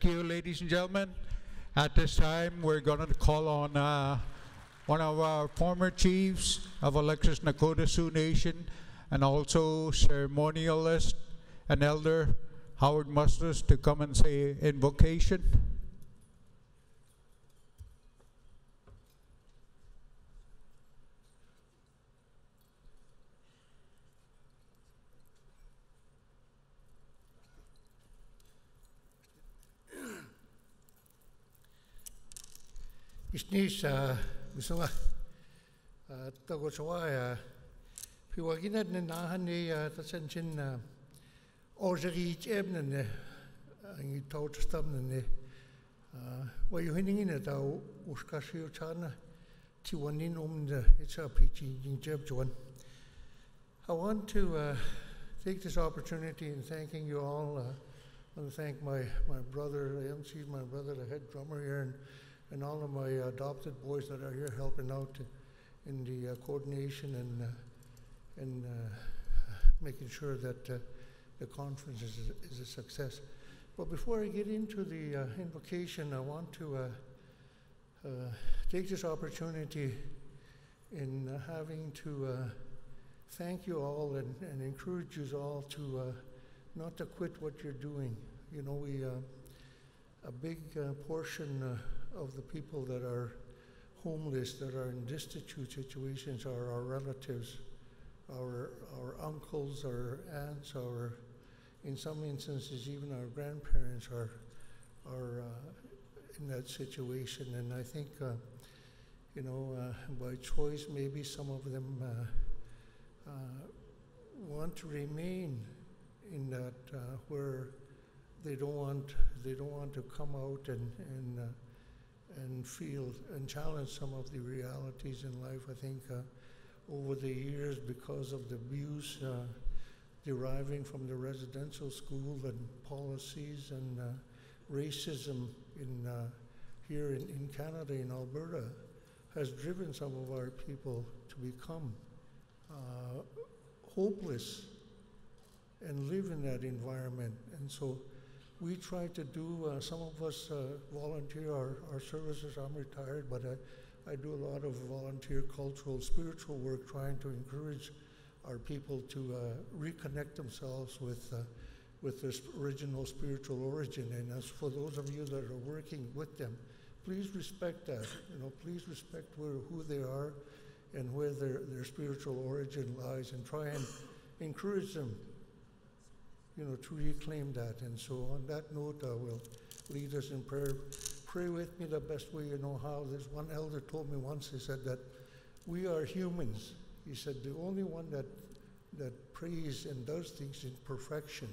Thank you, ladies and gentlemen. At this time, we're going to call on uh, one of our former chiefs of Alexis Nakota Sioux Nation and also ceremonialist and elder Howard Mustus to come and say invocation. Ah, ah, Tago chawa ah, piwagina ne nahan ni chebna ne stamna ne wa yu hiningi ne da uskashi uchana tiwanin the it's a pichi in jeb juan I want to uh, take this opportunity in thanking you all. Uh, I want to thank my, my brother, MC, my brother, the head drummer here, and and all of my adopted boys that are here helping out in the uh, coordination and, uh, and uh, making sure that uh, the conference is, is a success. But before I get into the uh, invocation, I want to uh, take this opportunity in having to thank you all and, and, encourage you all to not to quit what you're doing. You know, we a big portion of the people that are homeless, that are in destitute situations, are our relatives, our, our uncles, our aunts, our, in some instances, even our grandparents are, are uh, in that situation. And I think, uh, you know, uh, by choice, maybe some of them uh, uh, want to remain in that uh, where they don't want they don't want to come out and and and feel and challenge some of the realities in life. I think uh, over the years, because of the abuse uh, deriving from the residential school and policies and uh, racism in uh, here in, in Canada, in Alberta, has driven some of our people to become uh, hopeless and live in that environment. And so we try to do, uh, some of us uh, volunteer our, our services. I'm retired, but I, I do a lot of volunteer cultural, spiritual work trying to encourage our people to uh, reconnect themselves with, uh, with their original spiritual origin. And as for those of you that are working with them, please respect that. You know, please respect where, who they are and where their, their spiritual origin lies and try and encourage them you know, to reclaim that. And so on that note, I will lead us in prayer. Pray with me the best way you know how. There's one elder told me once, he said that we are humans. He said the only one that, that prays and does things in perfection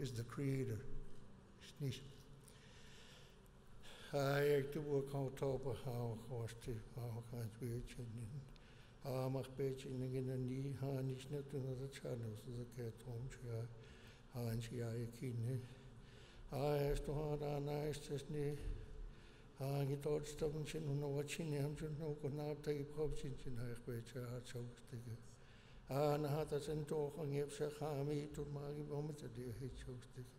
is the Creator. Kan tui chinin. Ha mak pe chinin na ni ha nis na tu na ta chano sa sa ke tom Haansijaikinne. Aestodana estasne. Hangitotstavun sin hunavachine hamsun hukunaptai popsin sin haikwecha hatsavastige. Anahata sentohang epsakami turmagi bomatade hitsavastige.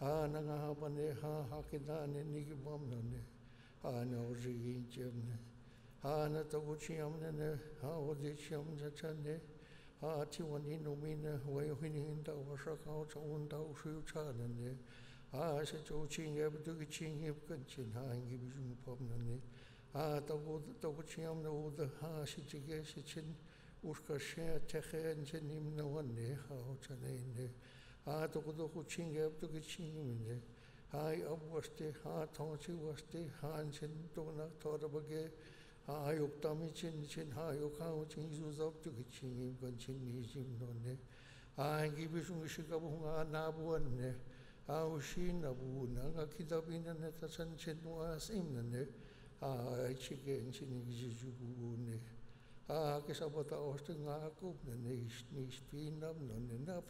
Anangahapane ha hakidane nigibamnane. Anaurzigin chemne. Anatavuchiyamne ne havodichyamne chane. 아티원이노미네 와요히닌다 와샤카오차운다 우슈차는데 아시 조칭에 부득이칭에 끝친하인기 비중법는데 아 따고 따고 치암나 오다 하시 지게 시친 우스카셰 테헨제 님나원네 하오차네인데 아 따고 따고 칭에 부득이칭인데 아이 업워스테 하 통치 워스테 한신 또나 토르버게 wan ne ha ho cha ne ne a ta ko do ku ching ye bu gi ching min ne hai ab was te ha thong chi was te han chen to na to da ba ge ayok tami chin chin ayok hao chin zu zop tu ki chin yim kon chin ni jim no ne angi bi sung shi ka bu nga na bu an ne au shi na bu na nga ki da bin ne ta chan chin wa sim ne ne a ai chi ge chin ni ji ju bu ne a ke sa ba ta os nga ku ne ne is ni pi nam no ne na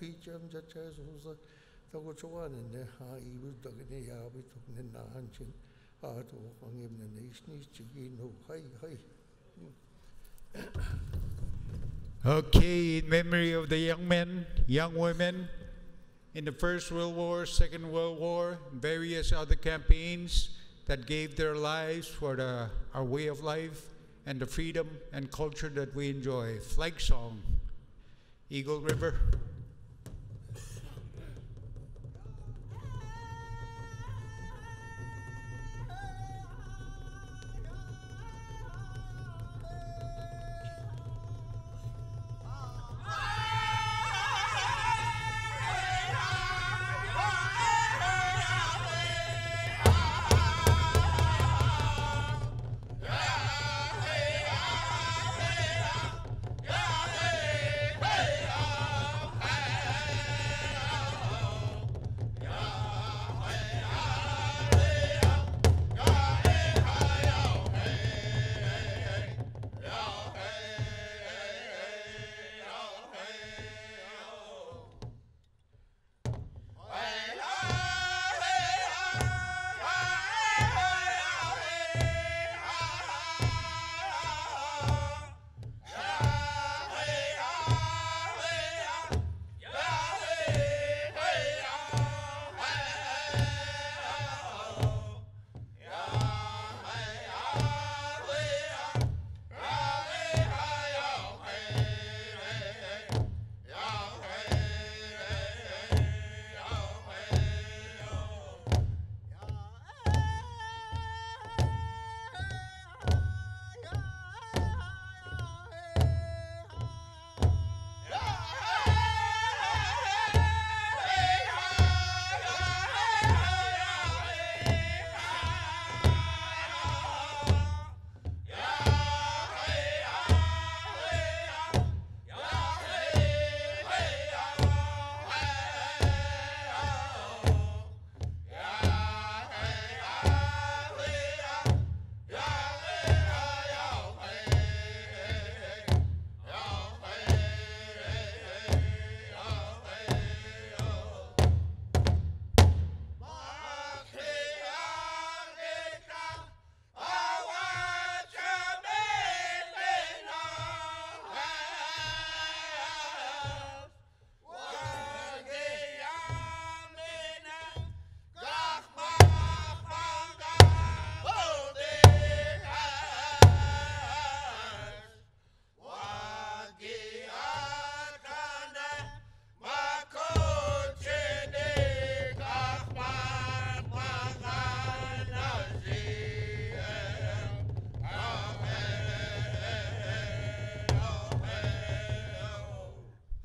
Okay, in memory of the young men, young women, in the First World War, Second World War, various other campaigns that gave their lives for the, our way of life and the freedom and culture that we enjoy. Flag song, Eagle River.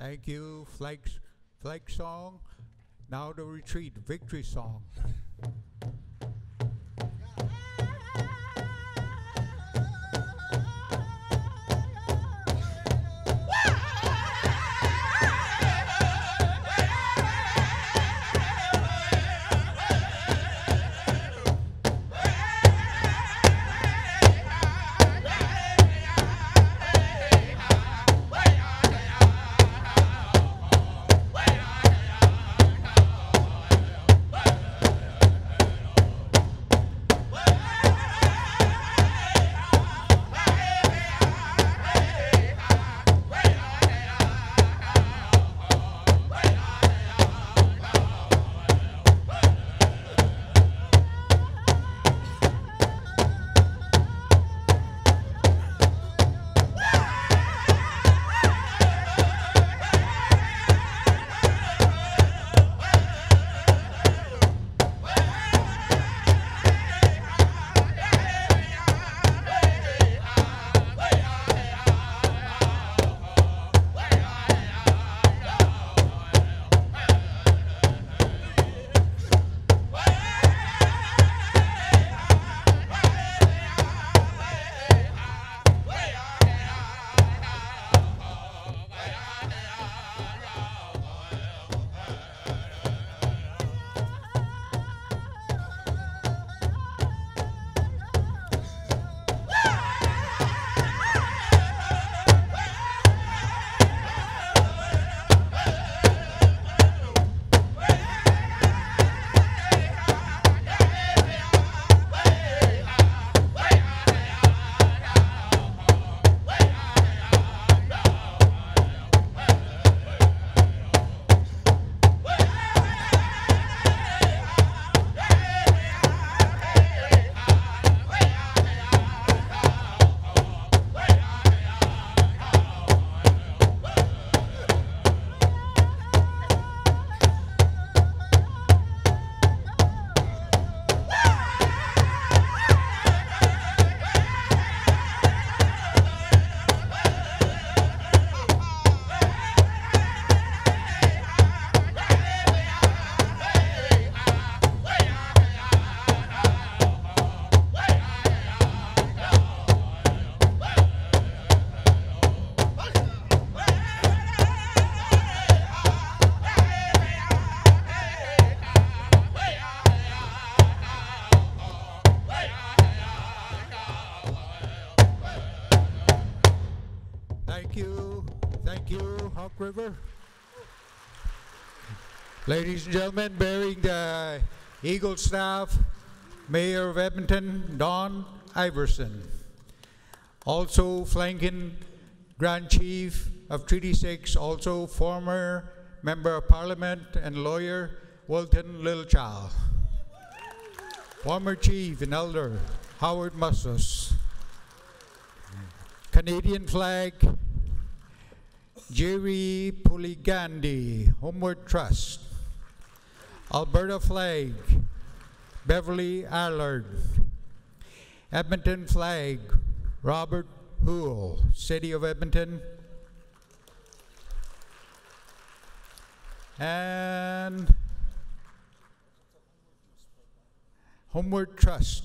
Thank you, flag, flag song. Now the retreat, victory song. Ladies and gentlemen, bearing the Eagle staff, Mayor of Edmonton, Don Iveson. Also flanking Grand Chief of Treaty 6, also former Member of Parliament and lawyer Wilton Littlechild. Former Chief and Elder Howard Mustus. Canadian flag, Jerry Puligandi, Homeward Trust. Alberta flag, Beverly Allard. Edmonton flag, Robert Hoole, City of Edmonton. And Homeward Trust.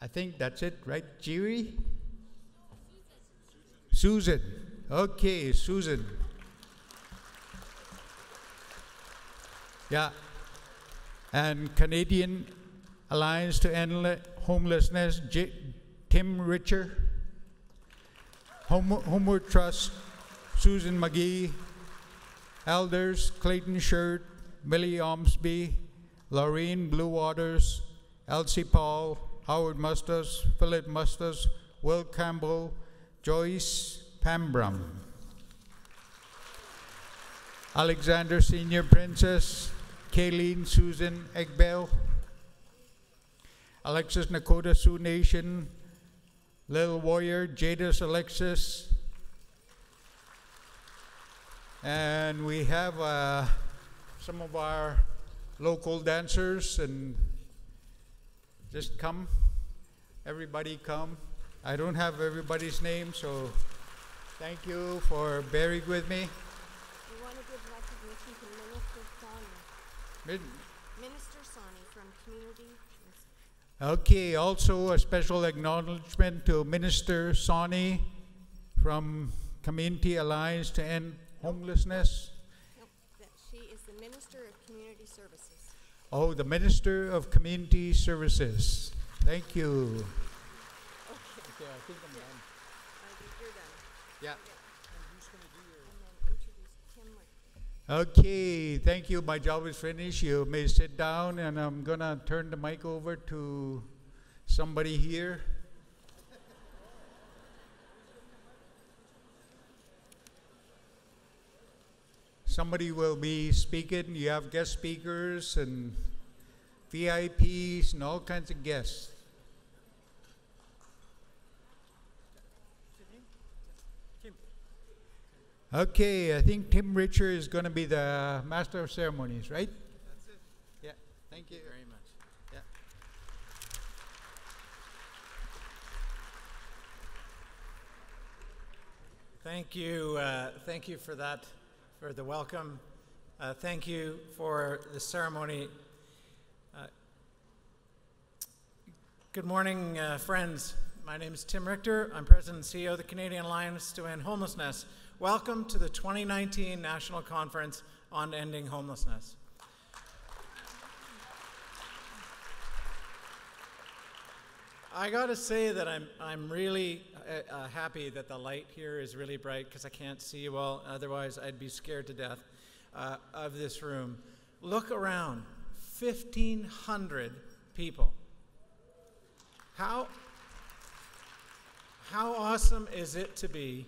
I think that's it, right, Jerry? Susan. Okay, Susan. Yeah. And Canadian Alliance to End Homelessness, J- Tim Richter. Home- Homeward Trust, Susan McGee. Elders, Clayton Shirt, Millie Omsby, Laureen Blue Waters, Elsie Paul, Howard Mustus, Philip Mustus, Will Campbell, Joyce Pambram. Alexander Senior Princess, Kayleen Susan Egbell, Alexis Nakota Sioux Nation, Little Warrior Jadis Alexis, and we have uh, some of our local dancers and just come. Everybody come. I don't have everybody's name, so thank you for bearing with me. We want to give recognition to Minister Sawhney. Mid- Minister Sawhney from Community. Okay, also a special acknowledgement to Minister Sawhney from Community Alliance to End Homelessness. Nope, she is the Minister of Community Services. Oh, the Minister of Community Services. Thank you. Okay, I think I'm done. I think you're done. Yeah. And then introduce Tim Rick. Okay, thank you. My job is finished. You may sit down, and I'm gonna turn the mic over to somebody here. Somebody will be speaking. You have guest speakers and VIPs and all kinds of guests. Okay, I think Tim Richter is going to be the master of ceremonies, right? That's it. Yeah, thank you very much. Yeah. Thank you. Uh, thank you for that, for the welcome. Uh, thank you for the ceremony. Uh, good morning, uh, friends. My name is Tim Richter. I'm President and CEO of the Canadian Alliance to End Homelessness. Welcome to the 2019 National Conference on Ending Homelessness. I got to say that I'm, I'm really uh, uh, happy that the light here is really bright because I can't see you all, Otherwise, I'd be scared to death uh, of this room. Look around 1,500 people. How, how awesome is it to be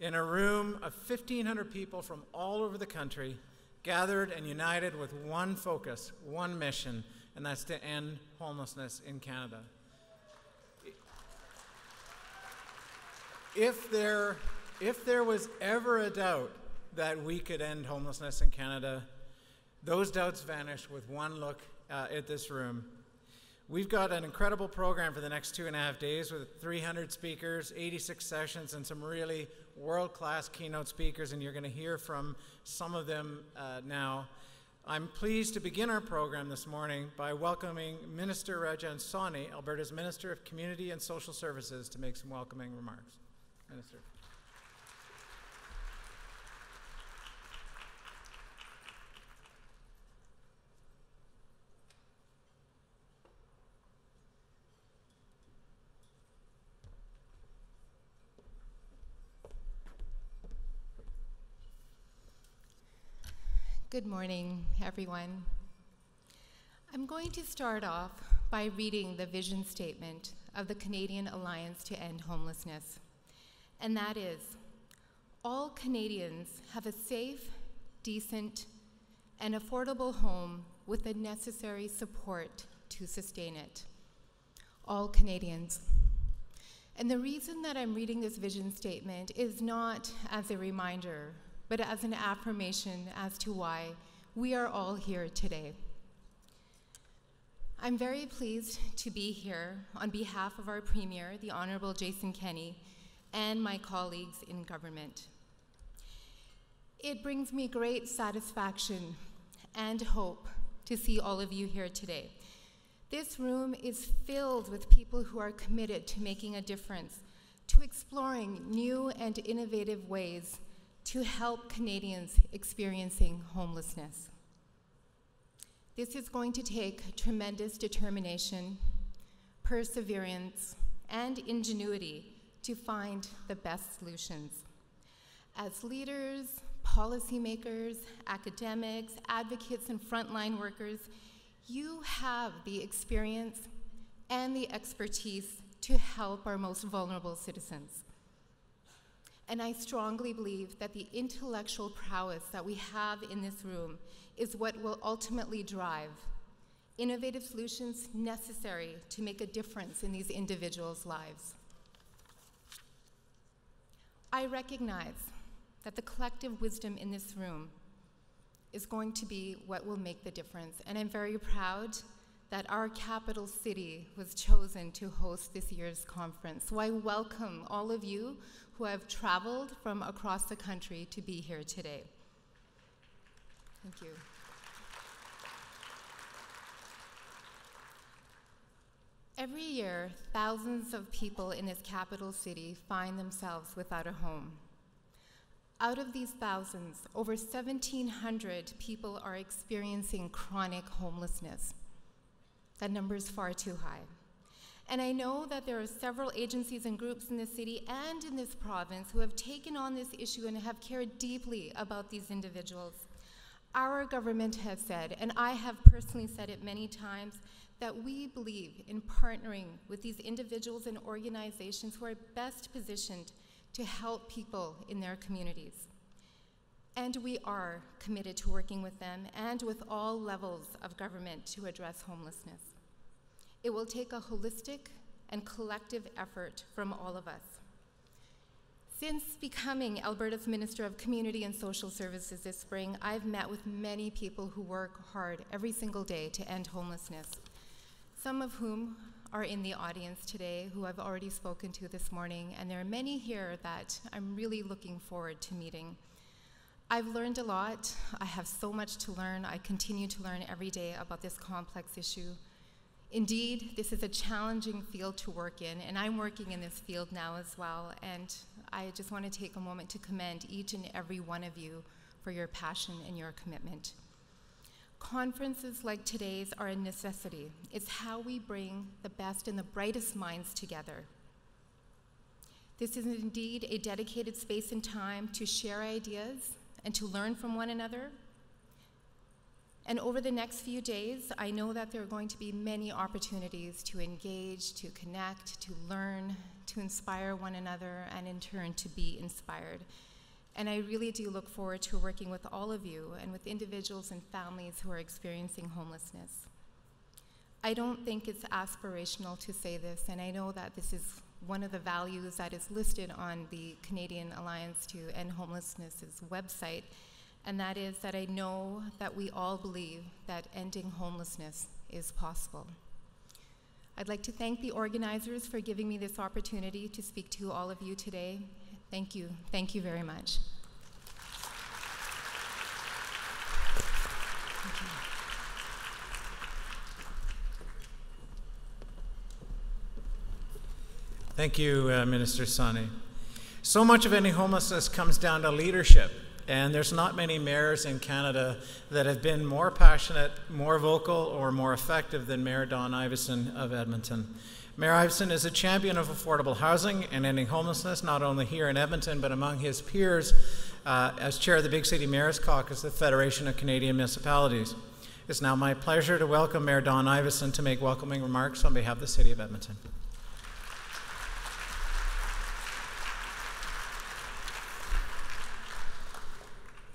in a room of 1,500 people from all over the country, gathered and united with one focus, one mission, and that's to end homelessness in Canada? if there, if there was ever a doubt that we could end homelessness in Canada, those doubts vanish with one look uh, at this room. We've got an incredible program for the next two and a half days with 300 speakers, 86 sessions, and some really world class keynote speakers, and you're going to hear from some of them uh, now. I'm pleased to begin our program this morning by welcoming Minister Rajan Sawhney, Alberta's Minister of Community and Social Services, to make some welcoming remarks. Minister. Good morning, everyone. I'm going to start off by reading the vision statement of the Canadian Alliance to End Homelessness. And that is all Canadians have a safe, decent, and affordable home with the necessary support to sustain it. All Canadians. And the reason that I'm reading this vision statement is not as a reminder, but as an affirmation as to why we are all here today. I'm very pleased to be here on behalf of our Premier, the Honorable Jason Kenney, and my colleagues in government. It brings me great satisfaction and hope to see all of you here today. This room is filled with people who are committed to making a difference, to exploring new and innovative ways to help Canadians experiencing homelessness. This is going to take tremendous determination, perseverance, and ingenuity to find the best solutions. As leaders, policymakers, academics, advocates, and frontline workers, you have the experience and the expertise to help our most vulnerable citizens. And I strongly believe that the intellectual prowess that we have in this room is what will ultimately drive innovative solutions necessary to make a difference in these individuals' lives. I recognize that the collective wisdom in this room is going to be what will make the difference. And I'm very proud that our capital city was chosen to host this year's conference. So I welcome all of you who have traveled from across the country to be here today. Thank you. Every year, thousands of people in this capital city find themselves without a home. Out of these thousands, over 1,700 people are experiencing chronic homelessness. That number is far too high. And I know that there are several agencies and groups in the city and in this province who have taken on this issue and have cared deeply about these individuals. Our government has said, and I have personally said it many times, that we believe in partnering with these individuals and organizations who are best positioned to help people in their communities. And we are committed to working with them and with all levels of government to address homelessness. It will take a holistic and collective effort from all of us. Since becoming Alberta's Minister of Community and Social Services this spring, I've met with many people who work hard every single day to end homelessness, some of whom are in the audience today who I've already spoken to this morning, and there are many here that I'm really looking forward to meeting. I've learned a lot. I have so much to learn. I continue to learn every day about this complex issue. Indeed, this is a challenging field to work in, and I'm working in this field now as well. And I just want to take a moment to commend each and every one of you for your passion and your commitment. Conferences like today's are a necessity. It's how we bring the best and the brightest minds together. This is indeed a dedicated space and time to share ideas and to learn from one another. And over the next few days, I know that there are going to be many opportunities to engage, to connect, to learn, to inspire one another, and in turn to be inspired. And I really do look forward to working with all of you and with individuals and families who are experiencing homelessness. I don't think it's aspirational to say this, and I know that this is one of the values that is listed on the Canadian Alliance to End Homelessness's website, and that is that I know that we all believe that ending homelessness is possible. I'd like to thank the organizers for giving me this opportunity to speak to all of you today, Thank you. Thank you very much. Thank you, uh, Minister Sawhney. So much of ending homelessness comes down to leadership, and there's not many mayors in Canada that have been more passionate, more vocal, or more effective than Mayor Don Iveson of Edmonton. Mayor Iveson is a champion of affordable housing and ending homelessness, not only here in Edmonton, but among his peers uh, as chair of the Big City Mayors Caucus the Federation of Canadian Municipalities. It's now my pleasure to welcome Mayor Don Iveson to make welcoming remarks on behalf of the City of Edmonton.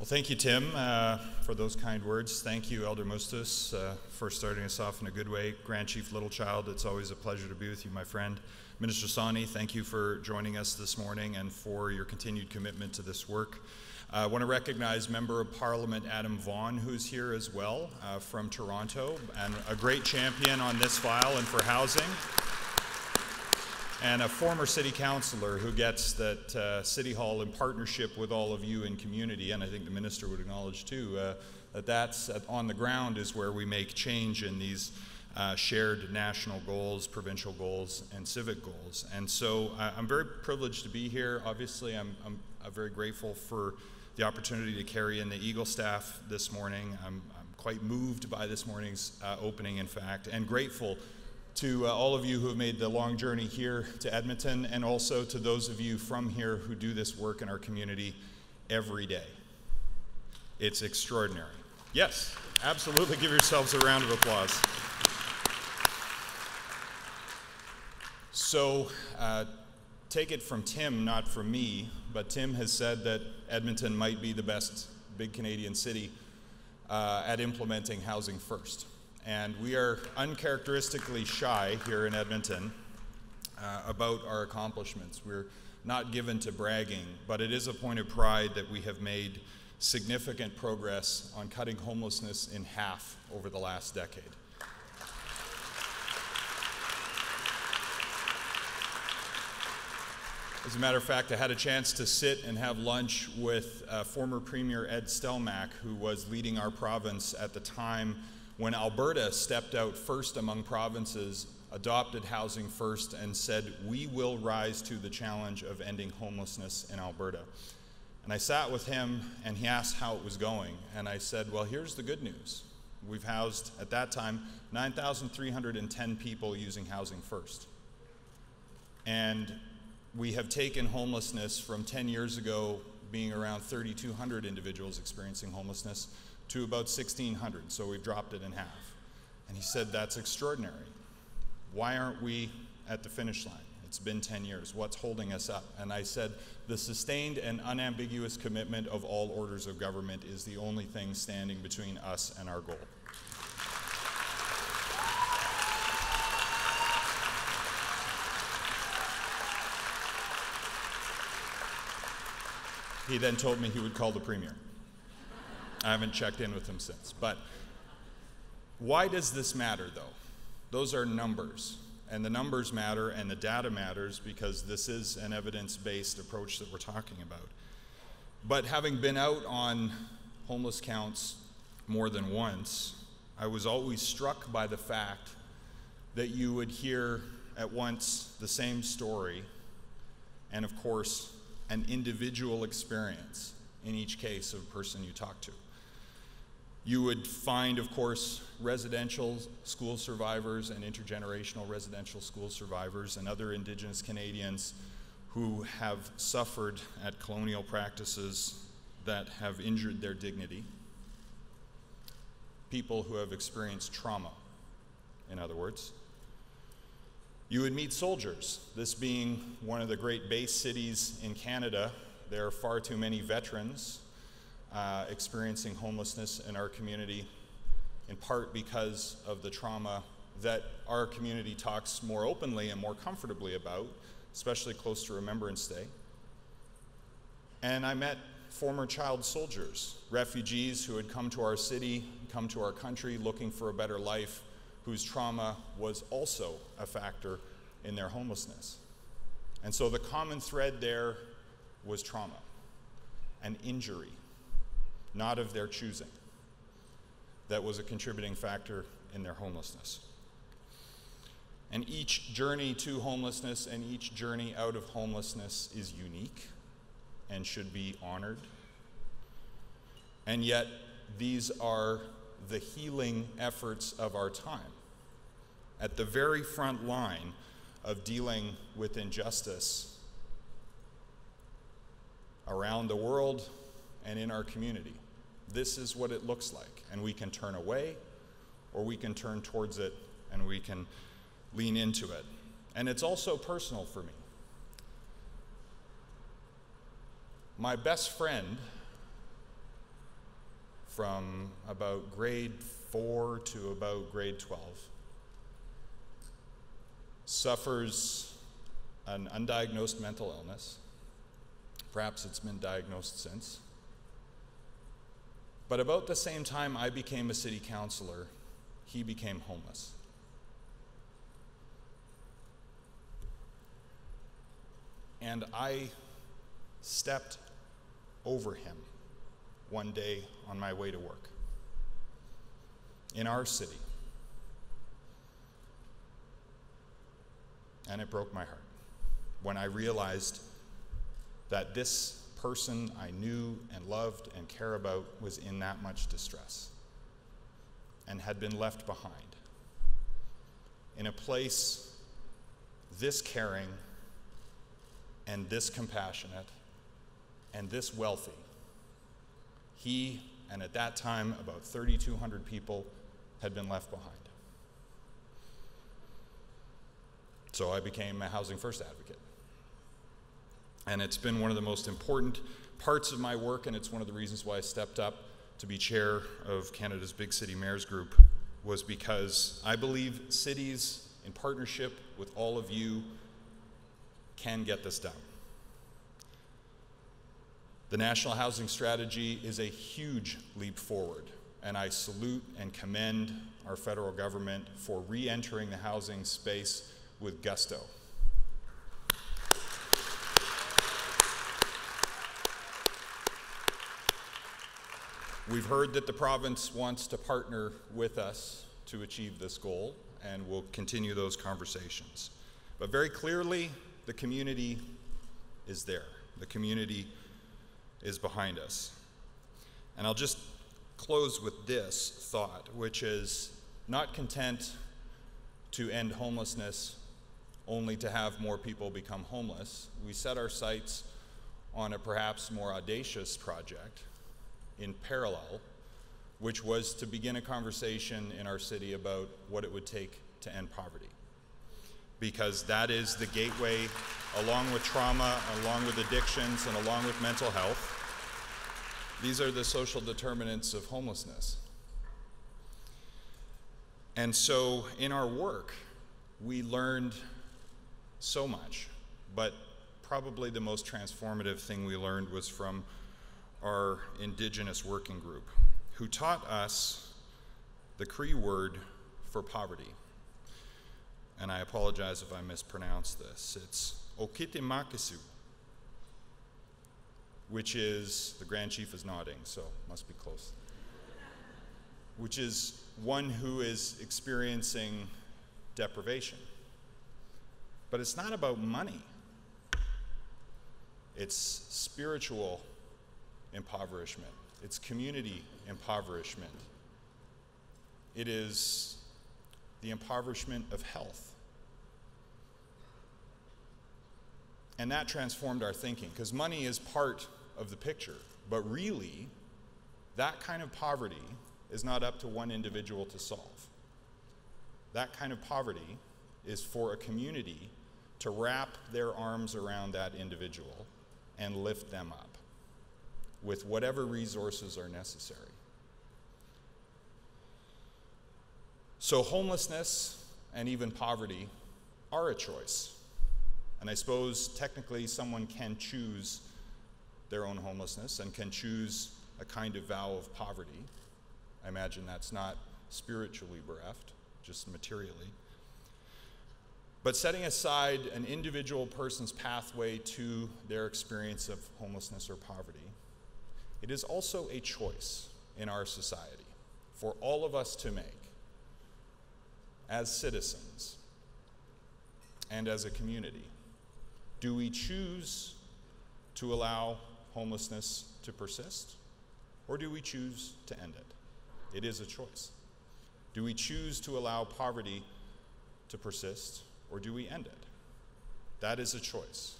Well, thank you, Tim, uh, for those kind words. Thank you, Elder Mustus, uh, for starting us off in a good way. Grand Chief Littlechild, it's always a pleasure to be with you, my friend. Minister Sawhney, thank you for joining us this morning and for your continued commitment to this work. Uh, I want to recognize Member of Parliament Adam Vaughan, who's here as well uh, from Toronto, and a great champion on this file and for housing and a former city councilor who gets that uh, City Hall in partnership with all of you in community, and I think the minister would acknowledge too, uh, that that's uh, on the ground is where we make change in these uh, shared national goals, provincial goals, and civic goals. And so uh, I'm very privileged to be here. Obviously, I'm, I'm, very grateful for the opportunity to carry in the Eagle staff this morning. I'm, I'm quite moved by this morning's uh, opening, in fact, and grateful to uh, all of you who have made the long journey here to Edmonton, and also to those of you from here who do this work in our community every day. It's extraordinary. Yes, absolutely give yourselves a round of applause. So, uh, take it from Tim, not from me, but Tim has said that Edmonton might be the best big Canadian city uh, at implementing housing first and we are uncharacteristically shy here in Edmonton uh, about our accomplishments. We're not given to bragging, but it is a point of pride that we have made significant progress on cutting homelessness in half over the last decade. As a matter of fact, I had a chance to sit and have lunch with uh, former Premier Ed Stelmach, who was leading our province at the time when Alberta stepped out first among provinces, adopted Housing First, and said, We will rise to the challenge of ending homelessness in Alberta. And I sat with him and he asked how it was going. And I said, Well, here's the good news. We've housed, at that time, 9,310 people using Housing First. And we have taken homelessness from 10 years ago being around 3,200 individuals experiencing homelessness to about 1,600, so we've dropped it in half. And he said, That's extraordinary. Why aren't we at the finish line? It's been 10 years. What's holding us up? And I said, The sustained and unambiguous commitment of all orders of government is the only thing standing between us and our goal. He then told me he would call the premier. I haven't checked in with him since. But why does this matter, though? Those are numbers. And the numbers matter and the data matters because this is an evidence based approach that we're talking about. But having been out on homeless counts more than once, I was always struck by the fact that you would hear at once the same story and, of course, an individual experience in each case of a person you talk to. You would find, of course, residential school survivors and intergenerational residential school survivors and other Indigenous Canadians who have suffered at colonial practices that have injured their dignity. People who have experienced trauma, in other words. You would meet soldiers, this being one of the great base cities in Canada. There are far too many veterans uh, experiencing homelessness in our community, in part because of the trauma that our community talks more openly and more comfortably about, especially close to Remembrance Day. And I met former child soldiers, refugees who had come to our city, come to our country looking for a better life, whose trauma was also a factor in their homelessness. And so the common thread there was trauma, an injury, not of their choosing, that was a contributing factor in their homelessness. And each journey to homelessness and each journey out of homelessness is unique and should be honored. And yet, these are the healing efforts of our time. At the very front line of dealing with injustice around the world and in our community. This is what it looks like. And we can turn away or we can turn towards it and we can lean into it. And it's also personal for me. My best friend from about grade 4 to about grade 12 suffers an undiagnosed mental illness. Perhaps it's been diagnosed since. But about the same time I became a city councilor, he became homeless. And I stepped over him one day on my way to work in our city. And it broke my heart when I realized that this person I knew and loved and care about was in that much distress and had been left behind in a place this caring and this compassionate and this wealthy. He, and at that time, about 3,200 people had been left behind. So I became a Housing First advocate. And it's been one of the most important parts of my work, and it's one of the reasons why I stepped up to be chair of Canada's Big City Mayors Group, was because I believe cities, in partnership with all of you, can get this done. The National Housing Strategy is a huge leap forward, and I salute and commend our federal government for re entering the housing space with gusto. We've heard that the province wants to partner with us to achieve this goal, and we'll continue those conversations. But very clearly, the community is there. The community is behind us. And I'll just close with this thought, which is not content to end homelessness only to have more people become homeless. We set our sights on a perhaps more audacious project in parallel, which was to begin a conversation in our city about what it would take to end poverty. Because that is the gateway, along with trauma, along with addictions, and along with mental health. These are the social determinants of homelessness. And so, in our work, we learned so much, but probably the most transformative thing we learned was from our Indigenous working group, who taught us the Cree word for poverty. And I apologize if I mispronounce this. It's Okitimakisu, which is, the Grand Chief is nodding, so must be close, which is one who is experiencing deprivation. But it's not about money. It's spiritual impoverishment, it's community impoverishment, it is the impoverishment of health. And that transformed our thinking because money is part of the picture. But really, that kind of poverty is not up to one individual to solve. That kind of poverty is for a community to wrap their arms around that individual and lift them up with whatever resources are necessary. So, homelessness and even poverty are a choice. And I suppose technically someone can choose their own homelessness and can choose a kind of vow of poverty. I imagine that's not spiritually bereft, just materially. But setting aside an individual person's pathway to their experience of homelessness or poverty, it is also a choice in our society for all of us to make as citizens and as a community. Do we choose to allow homelessness to persist, or do we choose to end it? It is a choice. Do we choose to allow poverty to persist, or do we end it? That is a choice.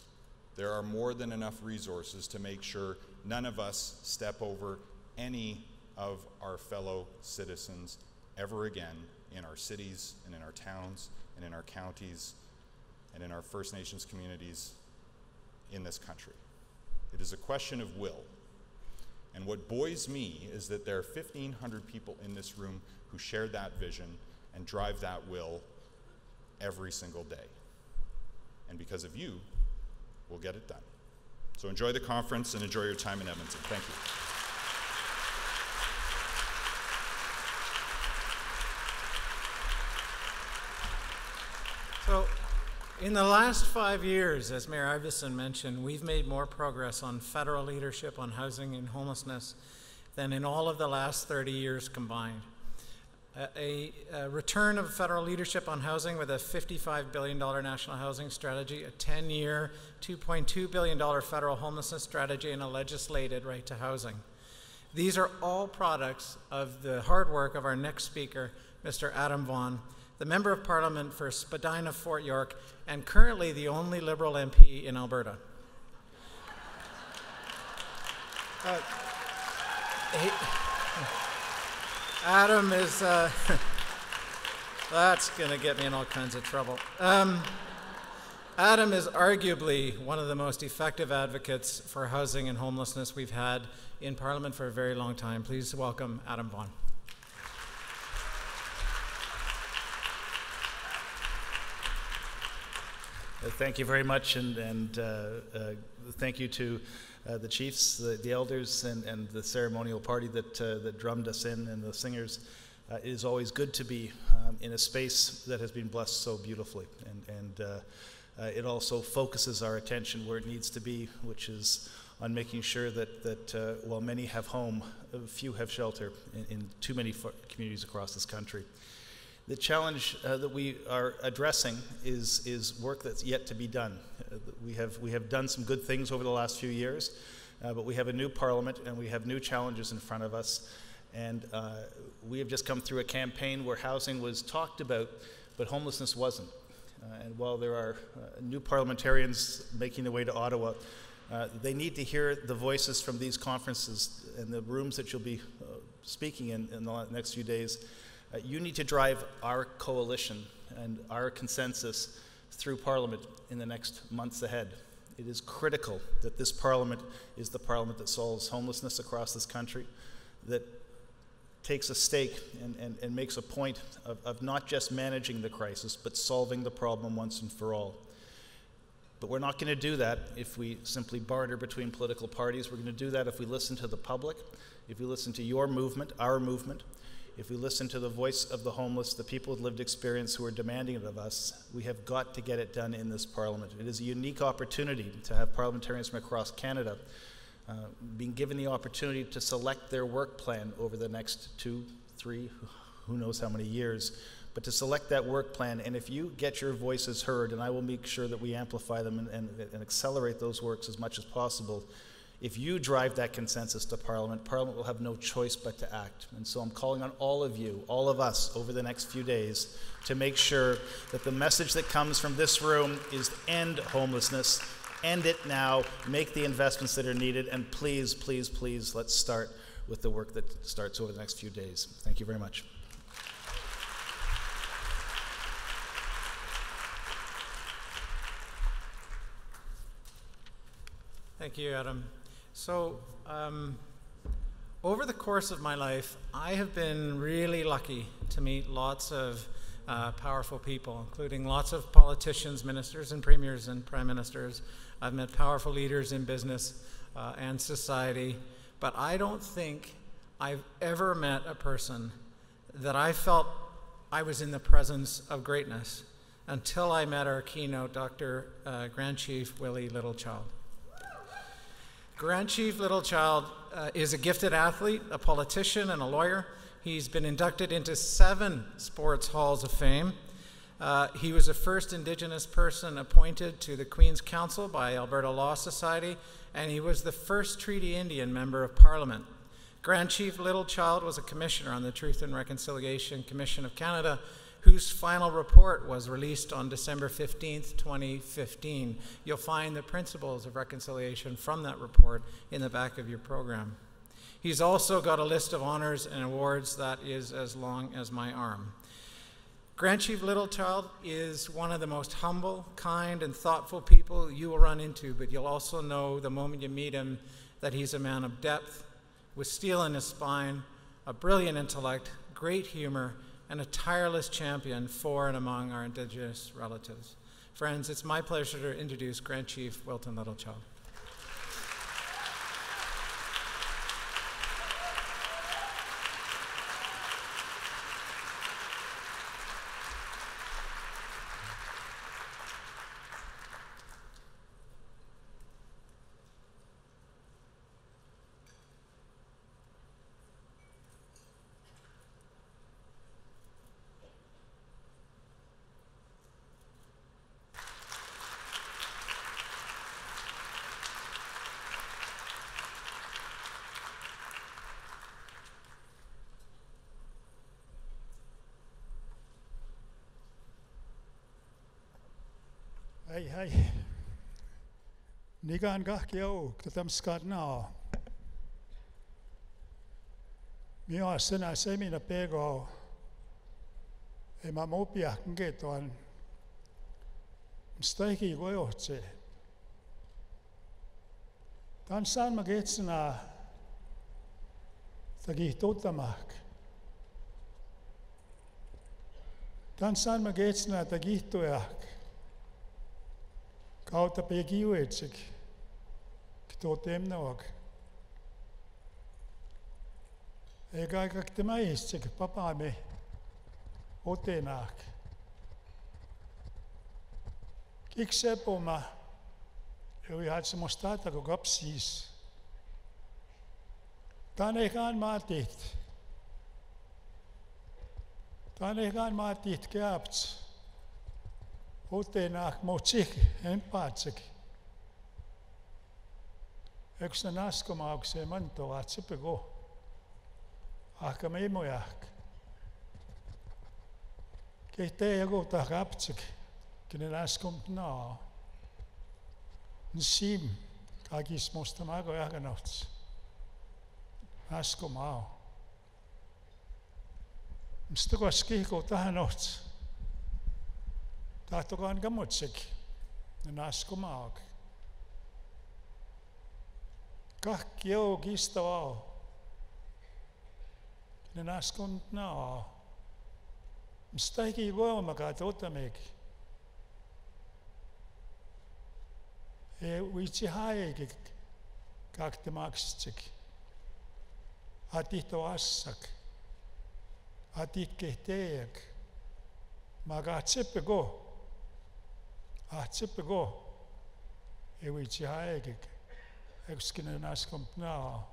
There are more than enough resources to make sure none of us step over any of our fellow citizens ever again in our cities and in our towns and in our counties and in our First Nations communities in this country. It is a question of will. And what buoys me is that there are 1,500 people in this room who share that vision and drive that will every single day. And because of you, we'll get it done. So enjoy the conference and enjoy your time in Edmonton. Thank you. So, in the last five years, as Mayor Iveson mentioned, we've made more progress on federal leadership on housing and homelessness than in all of the last 30 years combined. A, a, return of federal leadership on housing with a $55 billion national housing strategy, a 10 year, $2.2 billion federal homelessness strategy, and a legislated right to housing. These are all products of the hard work of our next speaker, Mr. Adam Vaughan, the Member of Parliament for Spadina Fort York, and currently the only Liberal MP in Alberta. Uh, he, Adam is, uh, that's going to get me in all kinds of trouble. Um, Adam is arguably one of the most effective advocates for housing and homelessness we've had in Parliament for a very long time. Please welcome Adam Vaughan. Thank you very much, and, and uh, uh, thank you to uh, the chiefs, the, the elders, and, and, the ceremonial party that, uh, that drummed us in, and the singers. Uh, it is always good to be um, in a space that has been blessed so beautifully, and, and uh, it also focuses our attention where it needs to be, which is on making sure that, that uh, while many have home, few have shelter in, in too many communities across this country. The challenge uh, that we are addressing is, is work that's yet to be done. Uh, we, have, we have done some good things over the last few years, uh, but we have a new parliament and we have new challenges in front of us. And uh, we have just come through a campaign where housing was talked about, but homelessness wasn't. Uh, and while there are uh, new parliamentarians making their way to Ottawa, they need to hear the voices from these conferences and the rooms that you'll be speaking in in the next few days uh, you need to drive our coalition and our consensus through Parliament in the next months ahead. It is critical that this Parliament is the Parliament that solves homelessness across this country, that takes a stake and, and, and makes a point of, of not just managing the crisis, but solving the problem once and for all. But we're not going to do that if we simply barter between political parties. We're going to do that if we listen to the public, if we listen to your movement, our movement, if we listen to the voice of the homeless, the people with lived experience who are demanding it of us, we have got to get it done in this parliament. It is a unique opportunity to have parliamentarians from across Canada uh, being given the opportunity to select their work plan over the next two, three, who knows how many years, but to select that work plan. And if you get your voices heard, and I will make sure that we amplify them and, and, and accelerate those works as much as possible, if you drive that consensus to Parliament, Parliament will have no choice but to act. And so I'm calling on all of you, all of us, over the next few days to make sure that the message that comes from this room is end homelessness, end it now, make the investments that are needed, and please, please, please, let's start with the work that starts over the next few days. Thank you very much. Thank you, Adam. So, um, over the course of my life, I have been really lucky to meet lots of uh, powerful people, including lots of politicians, ministers, and premiers and prime ministers. I've met powerful leaders in business uh, and society, but I don't think I've ever met a person that I felt I was in the presence of greatness until I met our keynote, Dr. Uh, Grand Chief Willie Littlechild. Grand Chief Littlechild uh, is a gifted athlete, a politician, and a lawyer. He's been inducted into seven sports halls of fame. Uh, he was the first Indigenous person appointed to the Queen's Counsel by Alberta Law Society, and he was the first Treaty Indian Member of Parliament. Grand Chief Littlechild was a commissioner on the Truth and Reconciliation Commission of Canada whose final report was released on December 15th, 2015. You'll find the principles of reconciliation from that report in the back of your program. He's also got a list of honors and awards that is as long as my arm. Grand Chief Littlechild is one of the most humble, kind, and thoughtful people you will run into, but you'll also know the moment you meet him that he's a man of depth, with steel in his spine, a brilliant intellect, great humor, and a tireless champion for and among our Indigenous relatives. Friends, it's my pleasure to introduce Grand Chief Wilton Littlechild. gaan kahkija uuk, ta tamskaad nao. Mio sena semina pego ei ma mopia ngeton. Mstaiki gojohtse. Tan saan ma ketsena tagi totamak. Tan saan ma ketsena tagi toyak. Kauta pe kiuetsik totemnog. ega kõik tema eest, see papame otenak. kõik see poma, või hatsi mustata kui kaps siis. ta on ega on maad tihti. ta on ega on maad tihti keab. otenak muud siht, end paatsegi. Üks na nás komák se mantová cipego. A kamej mojak. Kei te jago ta raptsik. Kene nás kom na. Nsim. Kagis mostamago jaganauts. Nás komao. Mis tugas kihko tahanauts. Tahtokaan kamutsik. Nás komaak. Kakio kistoao. Ninaskund nao. Mstaki go maka totameki. E uitsi haegi kakte maksitsik. Atihto assak. Atihke teek. Maka tseppe go. Ah tseppe go. E uitsi haegi. Naskom now.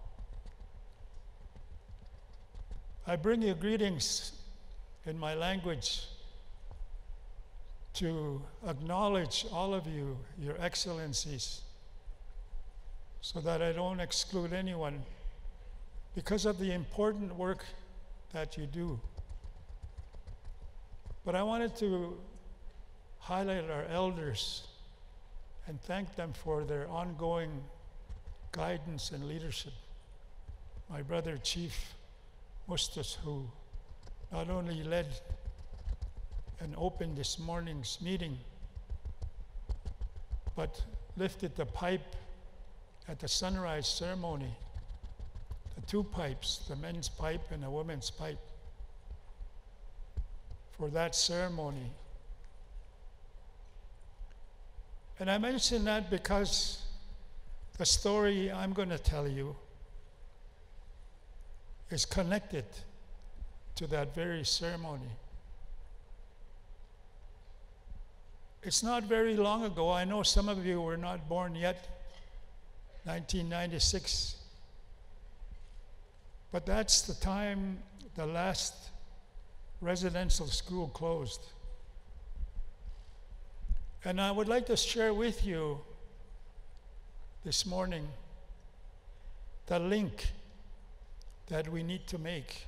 I bring you greetings in my language to acknowledge all of you, your excellencies, so that I don't exclude anyone because of the important work that you do. But I wanted to highlight our elders and thank them for their ongoing guidance and leadership. My brother, Chief Mustus, who not only led and opened this morning's meeting, but lifted the pipe at the sunrise ceremony, the two pipes, the men's pipe and the women's pipe. For that ceremony, And I mention that because the story I'm going to tell you is connected to that very ceremony. It's not very long ago. I know some of you were not born yet, 1996. But that's the time the last residential school closed. And I would like to share with you this morning the link that we need to make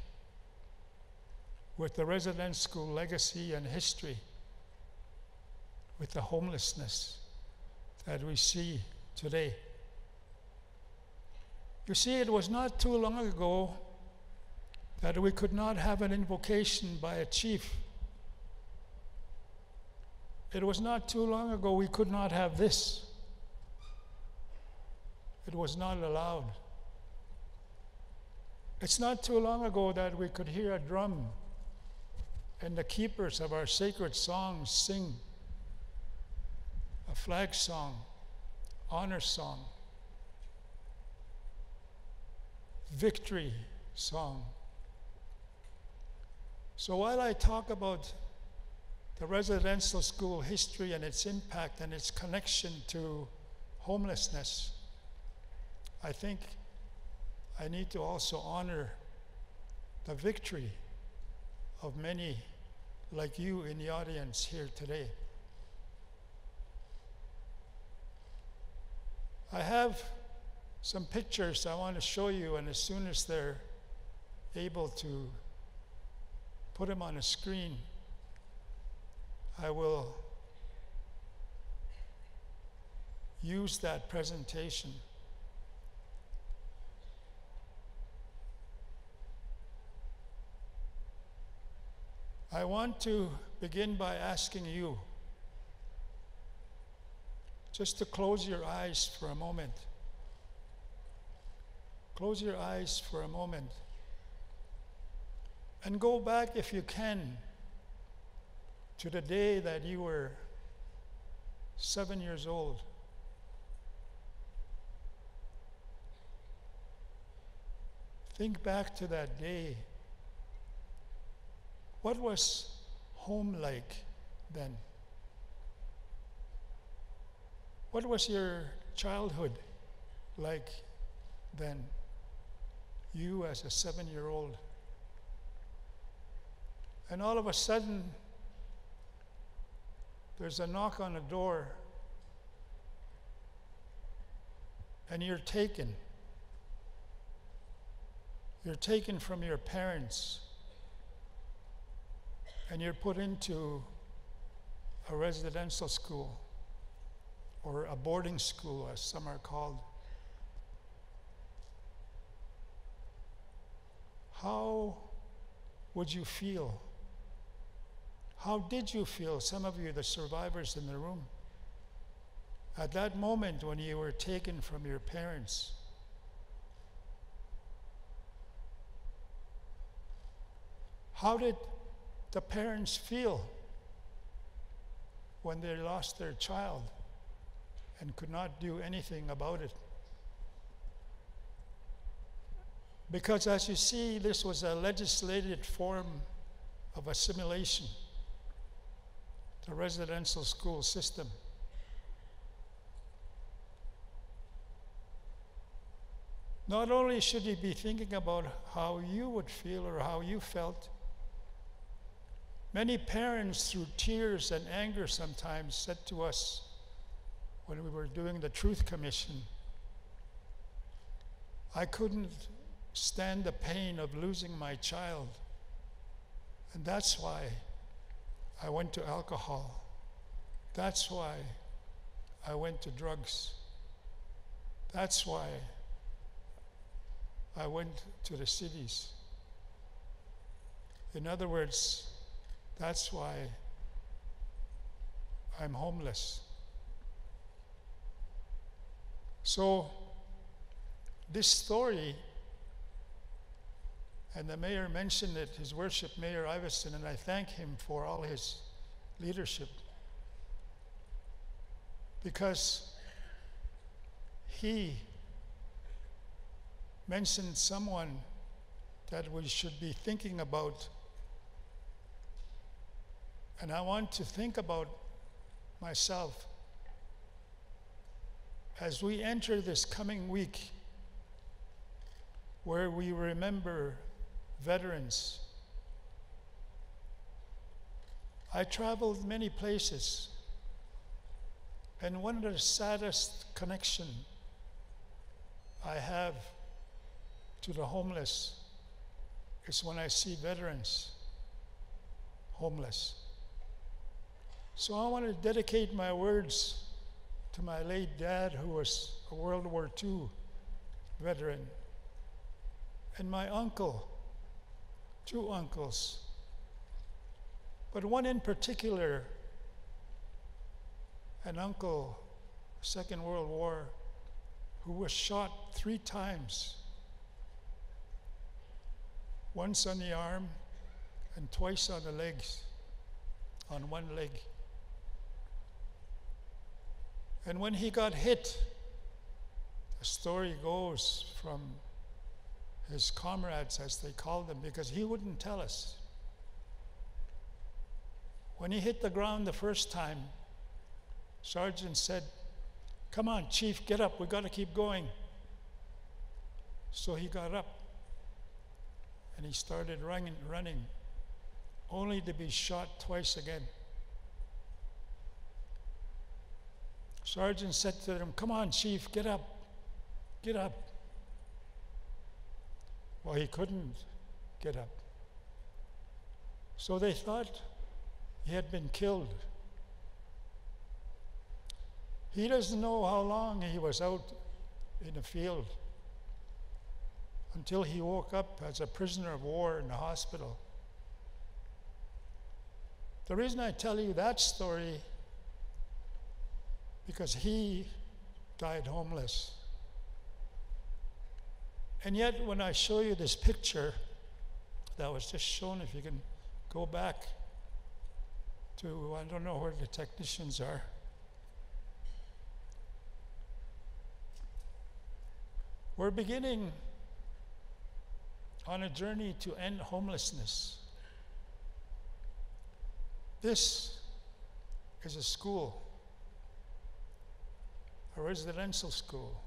with the residence school legacy and history, with the homelessness that we see today. You see, it was not too long ago that we could not have an invocation by a chief. It was not too long ago we could not have this. It was not allowed. It's not too long ago that we could hear a drum and the keepers of our sacred songs sing a flag song, honor song, victory song. So while I talk about the residential school history and its impact and its connection to homelessness, I think I need to also honor the victory of many like you in the audience here today. I have some pictures I want to show you, and as soon as they're able to put them on a screen, I will use that presentation. I want to begin by asking you just to close your eyes for a moment. Close your eyes for a moment. And go back, if you can, to the day that you were seven years old. Think back to that day what was home like then? What was your childhood like then? You as a seven year old. And all of a sudden, there's a knock on the door, and you're taken. You're taken from your parents and you're put into a residential school or a boarding school, as some are called. How would you feel? How did you feel, some of you, the survivors in the room, at that moment when you were taken from your parents? How did the parents feel when they lost their child and could not do anything about it. Because, as you see, this was a legislated form of assimilation, the residential school system. Not only should you be thinking about how you would feel or how you felt, Many parents, through tears and anger sometimes, said to us when we were doing the Truth Commission, I couldn't stand the pain of losing my child. And that's why I went to alcohol. That's why I went to drugs. That's why I went to the cities. In other words, that's why I'm homeless. So, this story, and the mayor mentioned it, his worship, Mayor Iveson, and I thank him for all his leadership. Because he mentioned someone that we should be thinking about and I want to think about myself as we enter this coming week where we remember veterans. I traveled many places, and one of the saddest connection I have to the homeless is when I see veterans homeless. So I want to dedicate my words to my late dad, who was a World War II veteran, and my uncle, two uncles, but one in particular, an uncle, Second World War, who was shot three times once on the arm and twice on the legs, on one leg. And when he got hit, the story goes from his comrades, as they called them, because he wouldn't tell us. When he hit the ground the first time, Sergeant said, Come on, Chief, get up. We've got to keep going. So he got up and he started running, running, only to be shot twice again. Sergeant said to him, Come on, Chief, get up, get up. Well, he couldn't get up. So they thought he had been killed. He doesn't know how long he was out in the field until he woke up as a prisoner of war in the hospital. The reason I tell you that story because he died homeless. And yet, when I show you this picture that was just shown, if you can go back to, I don't know where the technicians are. We're beginning on a journey to end homelessness. This is a school, a residential school.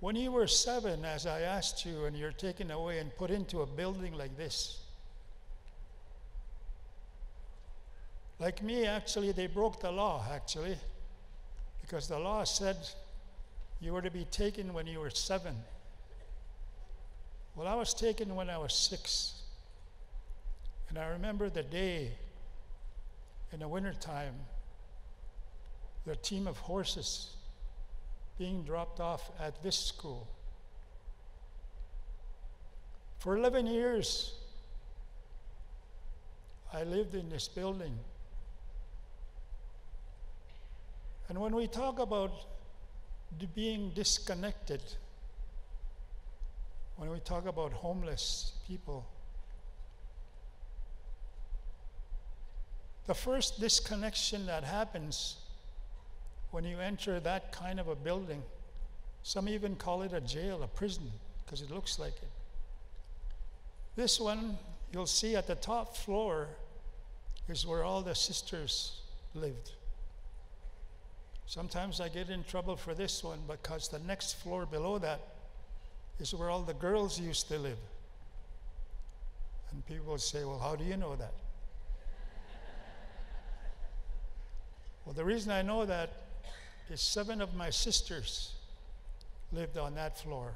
When you were seven, as I asked you, and you're taken away and put into a building like this, like me, actually, they broke the law, actually, because the law said you were to be taken when you were seven. Well, I was taken when I was six. And I remember the day in the wintertime, the team of horses being dropped off at this school. For 11 years, I lived in this building. And when we talk about being disconnected, when we talk about homeless people, the first disconnection that happens when you enter that kind of a building, some even call it a jail, a prison, because it looks like it. This one, you'll see at the top floor, is where all the sisters lived. Sometimes I get in trouble for this one because the next floor below that is where all the girls used to live. And people say, Well, how do you know that? Well, the reason I know that is seven of my sisters lived on that floor.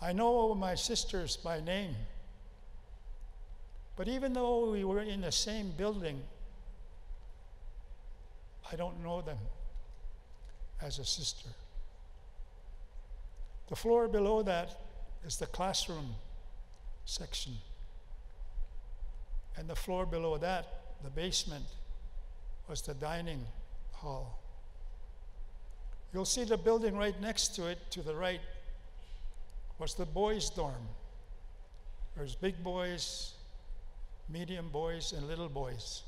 I know my sisters by name. But even though we were in the same building, I don't know them as a sister. The floor below that is the classroom section. And the floor below that, the basement, was the dining hall. You'll see the building right next to it, to the right, was the boys' dorm. There's big boys, medium boys, and little boys.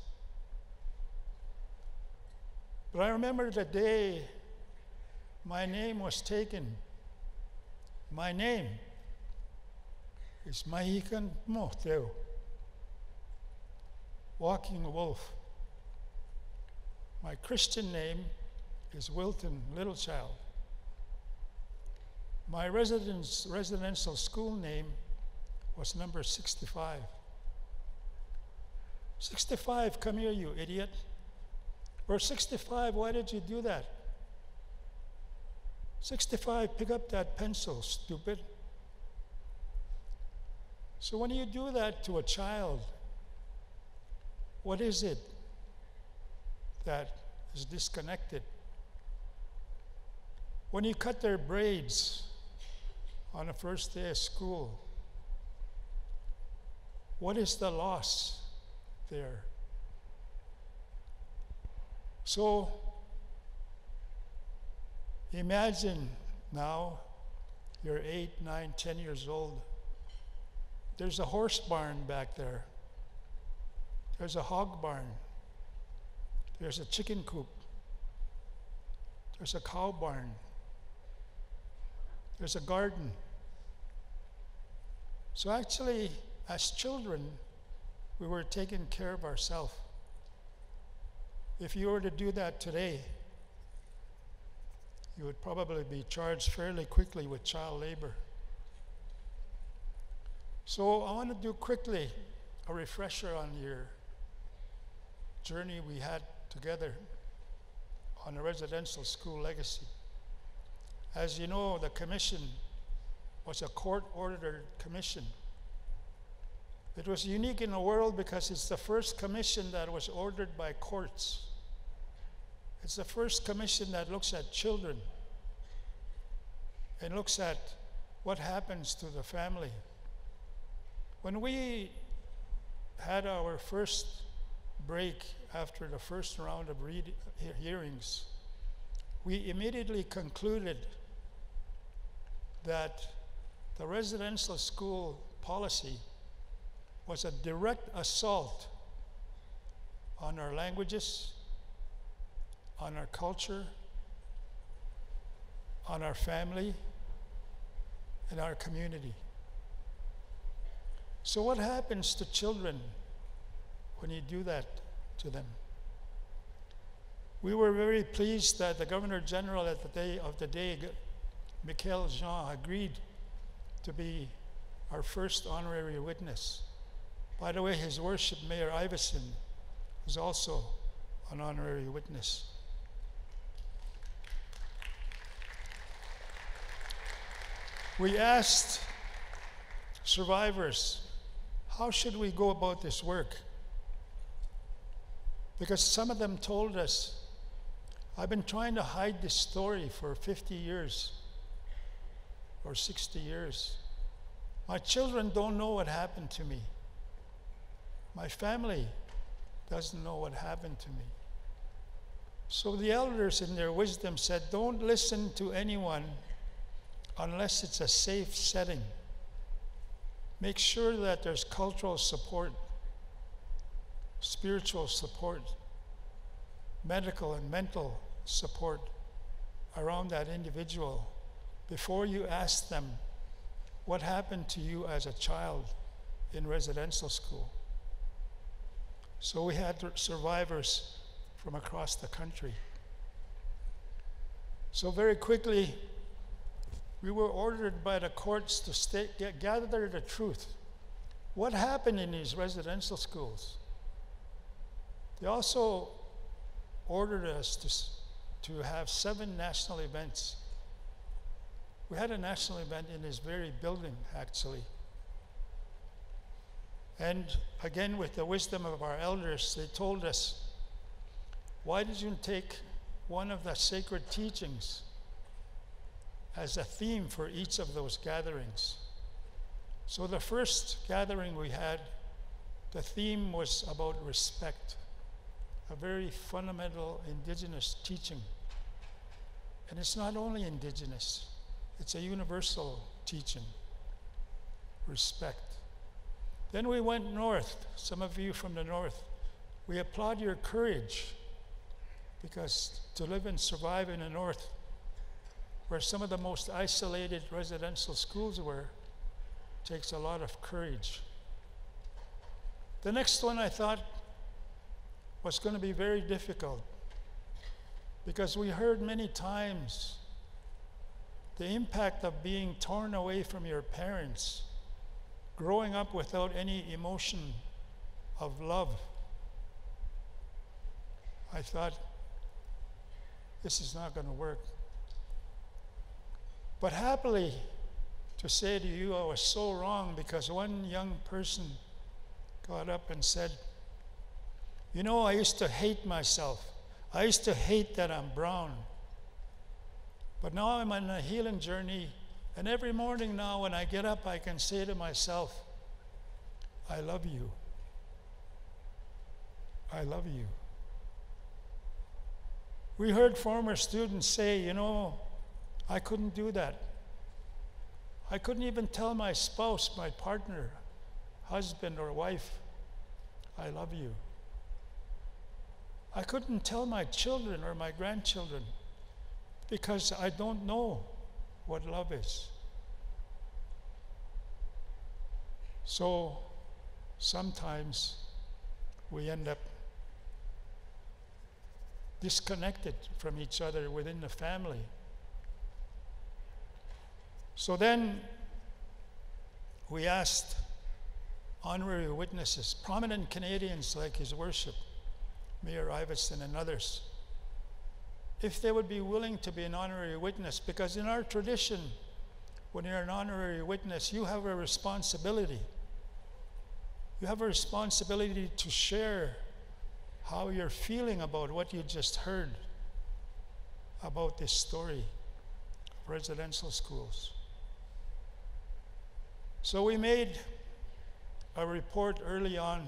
But I remember the day my name was taken. My name is Mahikan Mohteu, Walking Wolf. My Christian name is Wilton Littlechild. My residence, residential school name was number 65. 65, come here, you idiot. Verse 65, why did you do that? 65, pick up that pencil, stupid. So when you do that to a child, what is it that is disconnected? When you cut their braids on the first day of school, what is the loss there? So imagine now you're eight, nine, ten years old. There's a horse barn back there. There's a hog barn. There's a chicken coop. There's a cow barn. There's a garden. So, actually, as children, we were taking care of ourselves. If you were to do that today, you would probably be charged fairly quickly with child labor. So, I want to do quickly a refresher on your journey we had together on a residential school legacy. As you know, the commission was a court ordered commission. It was unique in the world because it's the first commission that was ordered by courts. It's the first commission that looks at children and looks at what happens to the family. When we had our first break after the first round of read, hearings, we immediately concluded that the residential school policy was a direct assault on our languages, on our culture, on our family, and our community. So, what happens to children when you do that to them? We were very pleased that the Governor General at the day of the day, Michaëlle Jean, agreed to be our first honorary witness. By the way, His Worship Mayor Iveson was also an honorary witness. We asked survivors, how should we go about this work? Because some of them told us, I've been trying to hide this story for 50 years or 60 years. My children don't know what happened to me. My family doesn't know what happened to me. So the elders, in their wisdom, said, Don't listen to anyone unless it's a safe setting. Make sure that there's cultural support, spiritual support, medical and mental support around that individual before you ask them what happened to you as a child in residential school. So we had survivors from across the country. So, very quickly, we were ordered by the courts to stay, get, gather the truth. What happened in these residential schools? They also ordered us to, to have seven national events. We had a national event in this very building, actually. And again, with the wisdom of our elders, they told us, why did you take one of the sacred teachings as a theme for each of those gatherings. So the first gathering we had, the theme was about respect, a very fundamental indigenous teaching. And it's not only indigenous, it's a universal teaching respect. Then we went north. Some of you from the north, we applaud your courage because to live and survive in the north where some of the most isolated residential schools were, takes a lot of courage. The next one I thought was going to be very difficult because we heard many times the impact of being torn away from your parents, growing up without any emotion of love. I thought, this is not going to work. But happily, to say to you I was so wrong because one young person got up and said, You know, I used to hate myself. I used to hate that I'm brown. But now I'm on a healing journey, and every morning now when I get up, I can say to myself, I love you. I love you. We heard former students say, you know, I couldn't do that. I couldn't even tell my spouse, my partner, husband, or wife, I love you. I couldn't tell my children or my grandchildren because I don't know what love is. So sometimes we end up disconnected from each other within the family. So then we asked honorary witnesses, prominent Canadians like His Worship, Mayor Iveson, and others, if they would be willing to be an honorary witness, because in our tradition, when you're an honorary witness, you have a responsibility. You have a responsibility to share how you're feeling about what you just heard about this story of residential schools. So we made a report early on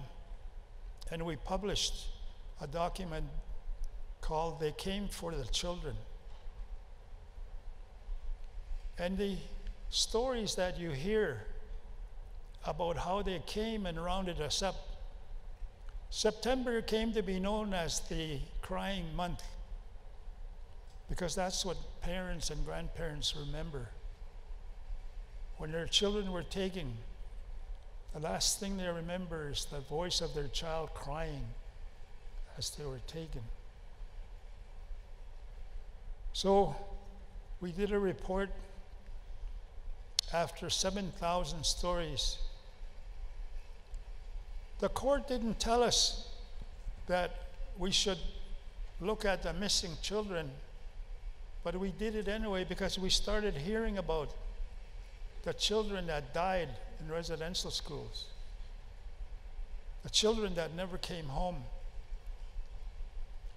and we published a document called They Came for the Children. And the stories that you hear about how they came and rounded us up. September came to be known as the crying month because that's what parents and grandparents remember. When their children were taken, the last thing they remember is the voice of their child crying as they were taken. So we did a report after 7,000 stories. The court didn't tell us that we should look at the missing children, but we did it anyway because we started hearing about the children that died in residential schools, the children that never came home.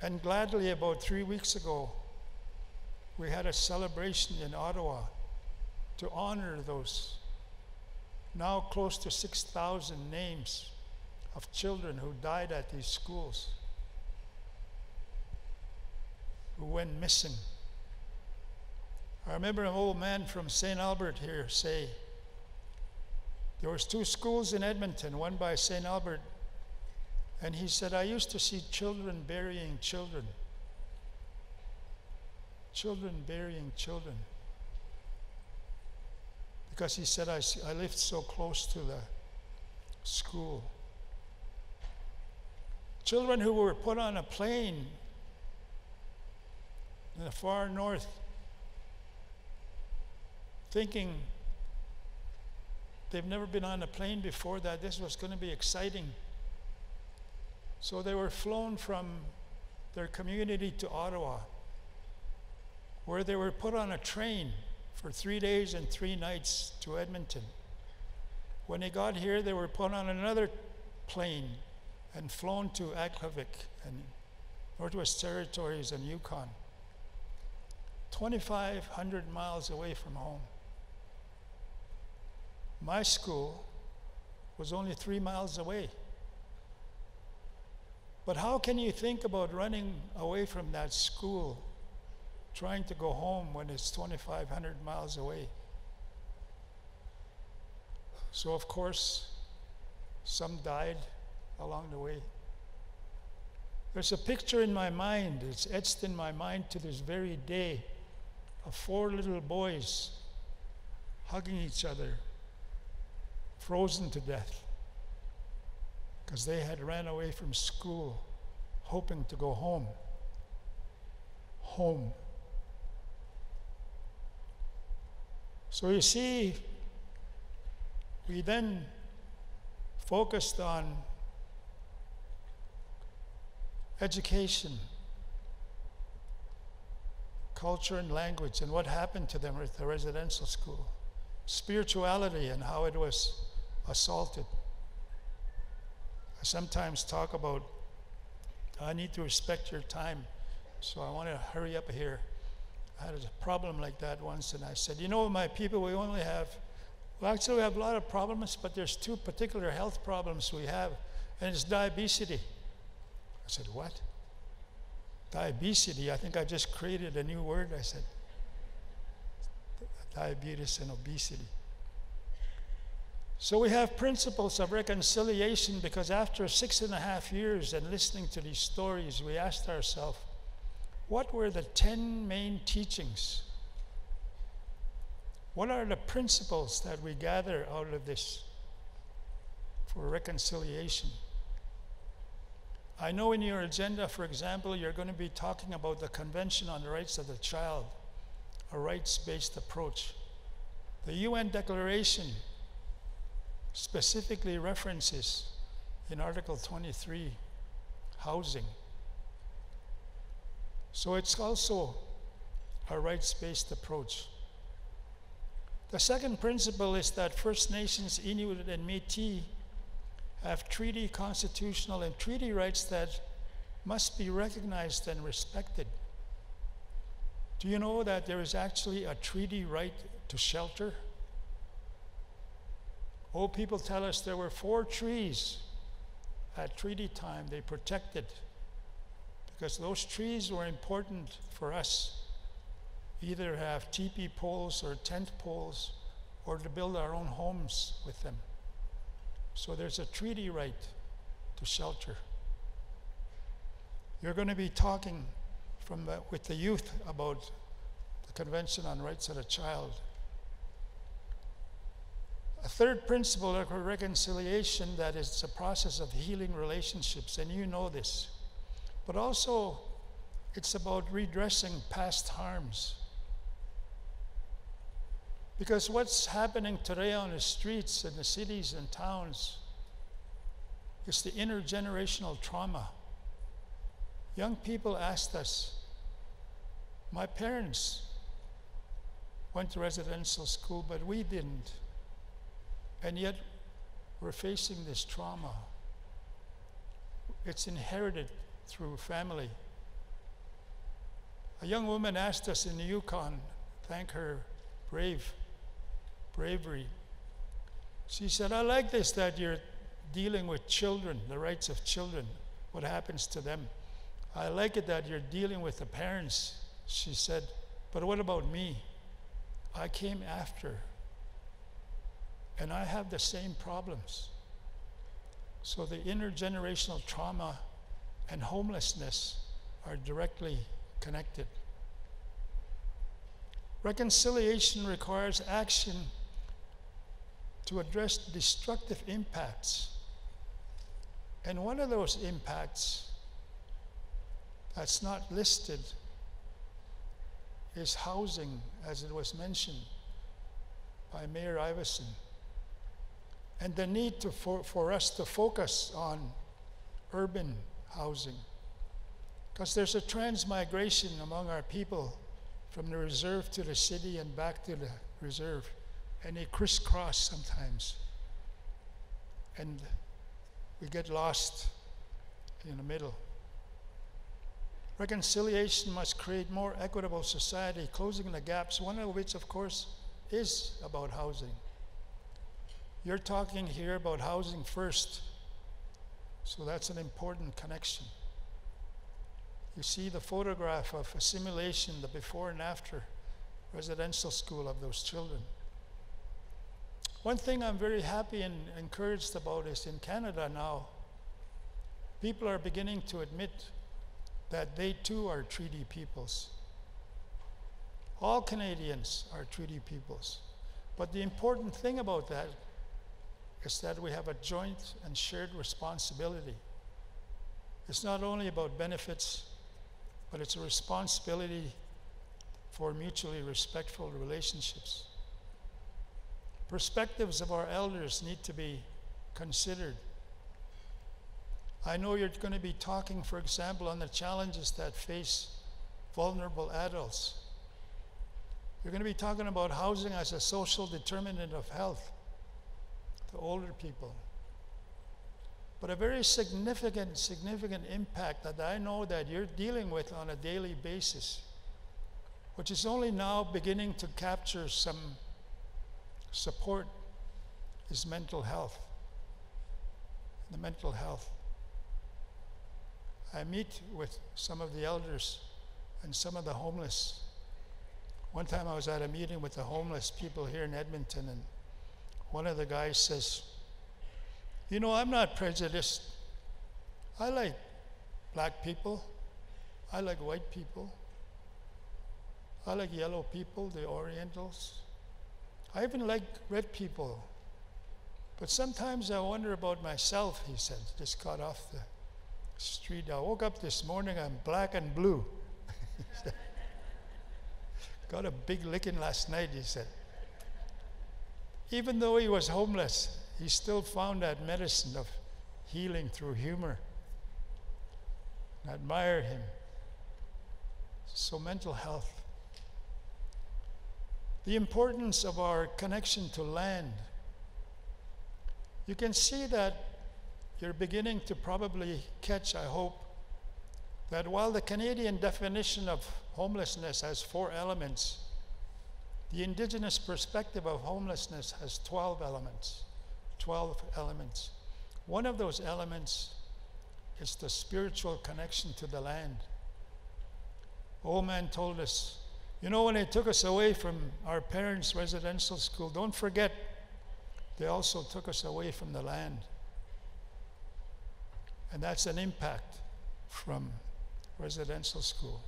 And gladly, about three weeks ago, we had a celebration in Ottawa to honor those now close to 6,000 names of children who died at these schools, who went missing. I remember an old man from St. Albert here say, there was two schools in Edmonton, one by St. Albert, and he said, I used to see children burying children. Children burying children. Because he said, I, I lived so close to the school. Children who were put on a plane in the far north thinking they've never been on a plane before that this was going to be exciting. So they were flown from their community to Ottawa, where they were put on a train for three days and three nights to Edmonton. When they got here, they were put on another plane and flown to Aklavik and Northwest Territories and Yukon, 2,500 miles away from home. My school was only three miles away. But how can you think about running away from that school, trying to go home when it's 2,500 miles away? So, of course, some died along the way. There's a picture in my mind, it's etched in my mind to this very day, of four little boys hugging each other frozen to death because they had ran away from school hoping to go home. Home. So you see, we then focused on education, culture, and language, and what happened to them at the residential school. spirituality and how it was assaulted. Sometimes talk about I need to respect your time, so I want to hurry up here. I had a problem like that once, and I said, You know, my people, we only have, well, actually, we have a lot of problems, but there's two particular health problems we have, and it's diabetes. I said, What? Diabetes. I think I just created a new word. I said, Diabetes and obesity. So we have principles of reconciliation because after six and a half years and listening to these stories, we asked ourselves, what were the 10 main teachings? What are the principles that we gather out of this for reconciliation? I know in your agenda, for example, you're going to be talking about the Convention on the Rights of the Child, a rights based approach. The UN Declaration specifically references in Article 23 housing. So it's also a rights based approach. The second principle is that First Nations, Inuit, and Metis have treaty, constitutional, and treaty rights that must be recognized and respected. Do you know that there is actually a treaty right to shelter? Old people tell us there were four trees at treaty time they protected because those trees were important for us. Either have teepee poles or tent poles or to build our own homes with them. So there's a treaty right to shelter. You're going to be talking from the, with the youth about the Convention on Rights of the Child. A third principle of reconciliation that is a process of healing relationships, and you know this. But also, it's about redressing past harms. Because what's happening today on the streets in the cities and towns is the intergenerational trauma. Young people asked us, my parents went to residential school, but we didn't. And yet, we're facing this trauma. It's inherited through family. A young woman asked us in the Yukon, thank her brave bravery. She said, I like this that you're dealing with children, the rights of children, what happens to them. I like it that you're dealing with the parents, she said, but what about me? I came after, and I have the same problems. So the intergenerational trauma and homelessness are directly connected. Reconciliation requires action to address destructive impacts. And one of those impacts that's not listed is housing, as it was mentioned by Mayor Iveson. And the need to, for, for us to focus on urban housing. Because there's a transmigration among our people from the reserve to the city and back to the reserve and they crisscross sometimes. And we get lost in the middle. Reconciliation must create more equitable society, closing the gaps, one of which, of course, is about housing. You're talking here about housing first, so that's an important connection. You see the photograph of assimilation, the before and after residential school of those children. One thing I'm very happy and encouraged about is in Canada now, people are beginning to admit that they too are treaty peoples. All Canadians are treaty peoples. But the important thing about that is that we have a joint and shared responsibility. It's not only about benefits, but it's a responsibility for mutually respectful relationships. Perspectives of our elders need to be considered. I know you're going to be talking, for example, on the challenges that face vulnerable adults. You're going to be talking about housing as a social determinant of health to older people. But a very significant, significant impact that I know that you're dealing with on a daily basis, which is only now beginning to capture some support, is mental health. The mental health. I meet with some of the elders and some of the homeless. One time I was at a meeting with the homeless people here in Edmonton, and one of the guys says, You know, I'm not prejudiced. I like black people, I like white people, I like yellow people, the Orientals. I even like red people. But sometimes I wonder about myself, he said, just got off the street. I woke up this morning, I'm black and blue. got a big licking last night, he said. Even though he was homeless, he still found that medicine of healing through humor. I admire him. So, mental health. The importance of our connection to land. You can see that you're beginning to probably catch, I hope, that while the Canadian definition of homelessness has four elements, the indigenous perspective of homelessness has 12 elements. 12 elements. One of those elements is the spiritual connection to the land. Old man told us, you know, when they took us away from our parents' residential school, don't forget, they also took us away from the land. And that's an impact from residential school.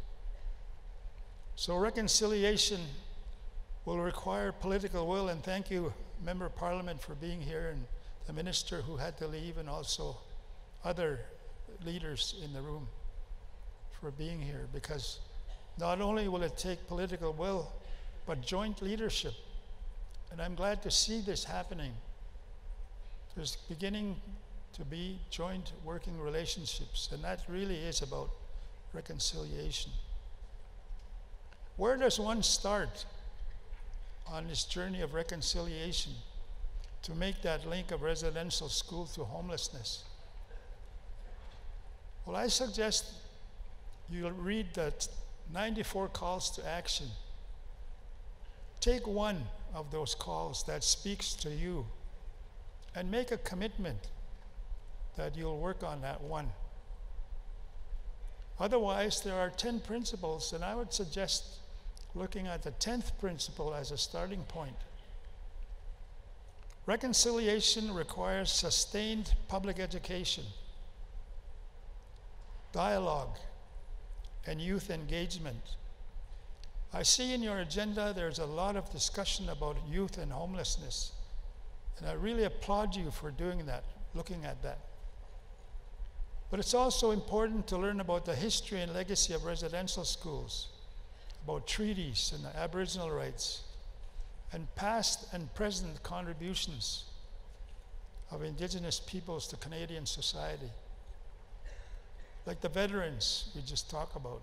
So reconciliation will require political will, and thank you, Member of Parliament, for being here, and the minister who had to leave, and also other leaders in the room for being here, because not only will it take political will, but joint leadership. And I'm glad to see this happening. There's beginning to be joint working relationships, and that really is about reconciliation. Where does one start on this journey of reconciliation to make that link of residential school to homelessness? Well, I suggest you read that 94 calls to action. Take one of those calls that speaks to you and make a commitment that you'll work on that one. Otherwise, there are 10 principles, and I would suggest looking at the 10th principle as a starting point. Reconciliation requires sustained public education, dialogue, and youth engagement. I see in your agenda there's a lot of discussion about youth and homelessness, and I really applaud you for doing that, looking at that. But it's also important to learn about the history and legacy of residential schools, about treaties and the Aboriginal rights, and past and present contributions of Indigenous peoples to Canadian society like the veterans we just talked about.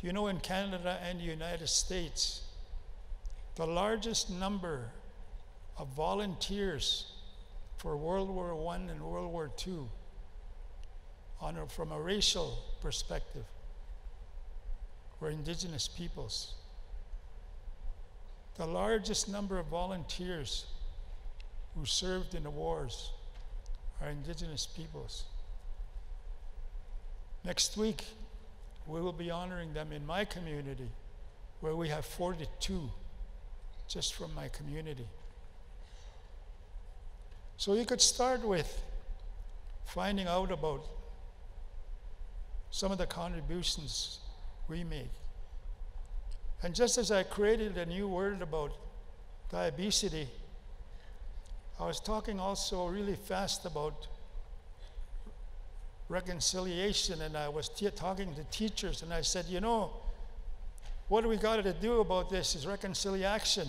Do you know in Canada and the United States, the largest number of volunteers for World War I and World War II on a, from a racial perspective were indigenous peoples. The largest number of volunteers who served in the wars are indigenous peoples. Next week, we will be honoring them in my community, where we have 42 just from my community. So you could start with finding out about some of the contributions we make. And just as I created a new word about diabetes, I was talking also really fast about reconciliation, and I was t- talking to teachers, and I said, you know, what do we got to do about this is reconciliation.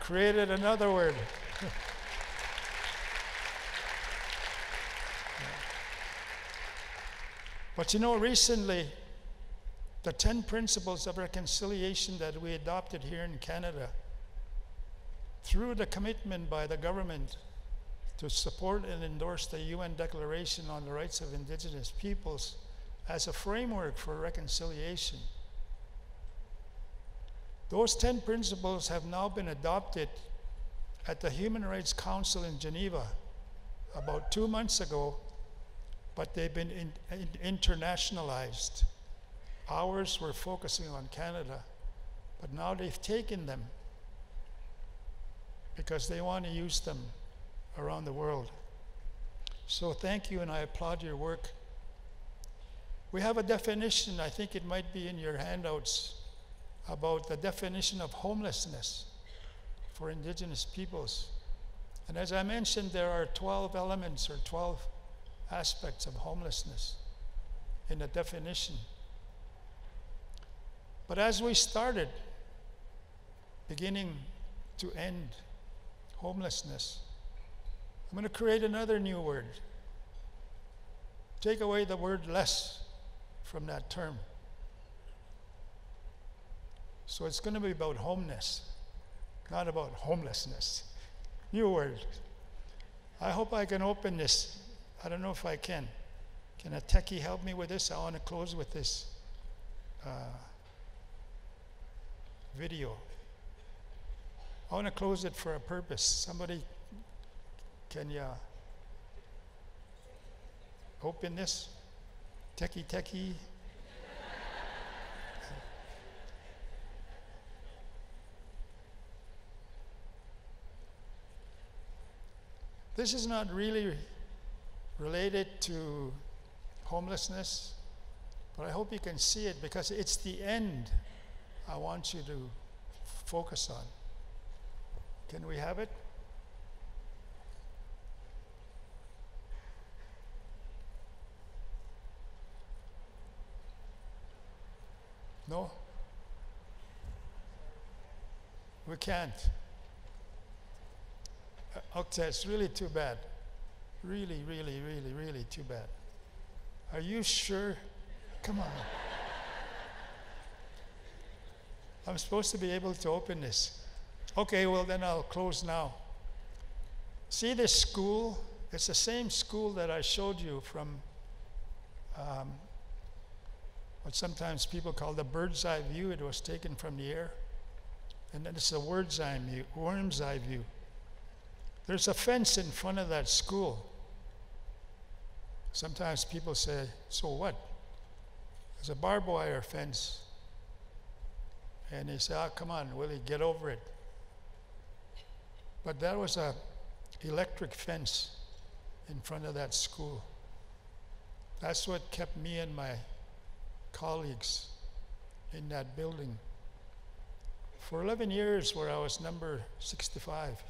Created another word. but you know, recently, the 10 principles of reconciliation that we adopted here in Canada through the commitment by the government to support and endorse the UN Declaration on the Rights of Indigenous Peoples as a framework for reconciliation. Those 10 principles have now been adopted at the Human Rights Council in Geneva about two months ago, but they've been in, in, internationalized. Ours were focusing on Canada, but now they've taken them because they want to use them around the world. So thank you, and I applaud your work. We have a definition, I think it might be in your handouts, about the definition of homelessness for indigenous peoples. And as I mentioned, there are 12 elements or 12 aspects of homelessness in the definition. But as we started, beginning to end homelessness, I'm going to create another new word. Take away the word less from that term. So it's going to be about homeness, not about homelessness. New word. I hope I can open this. I don't know if I can. Can a techie help me with this? I want to close with this uh, video. I want to close it for a purpose. Somebody, can you open this? Techie, techie. This is not really related to homelessness, but I hope you can see it because it's the end I want you to focus on. Can we have it? No? We can't. Uh, okay, it's really too bad. Really, really, really, really too bad. Are you sure? Come on. I'm supposed to be able to open this. Okay, well, then I'll close now. See this school? It's the same school that I showed you from um, what sometimes people call the bird's eye view. It was taken from the air. And then it's the bird's eye view, worm's eye view. There's a fence in front of that school. Sometimes people say, So what? There's a barbed wire fence. And they say, Oh, ah, come on, Willie, get over it. But that was a electric fence in front of that school. That's what kept me and my colleagues in that building for 11 years where I was number 65.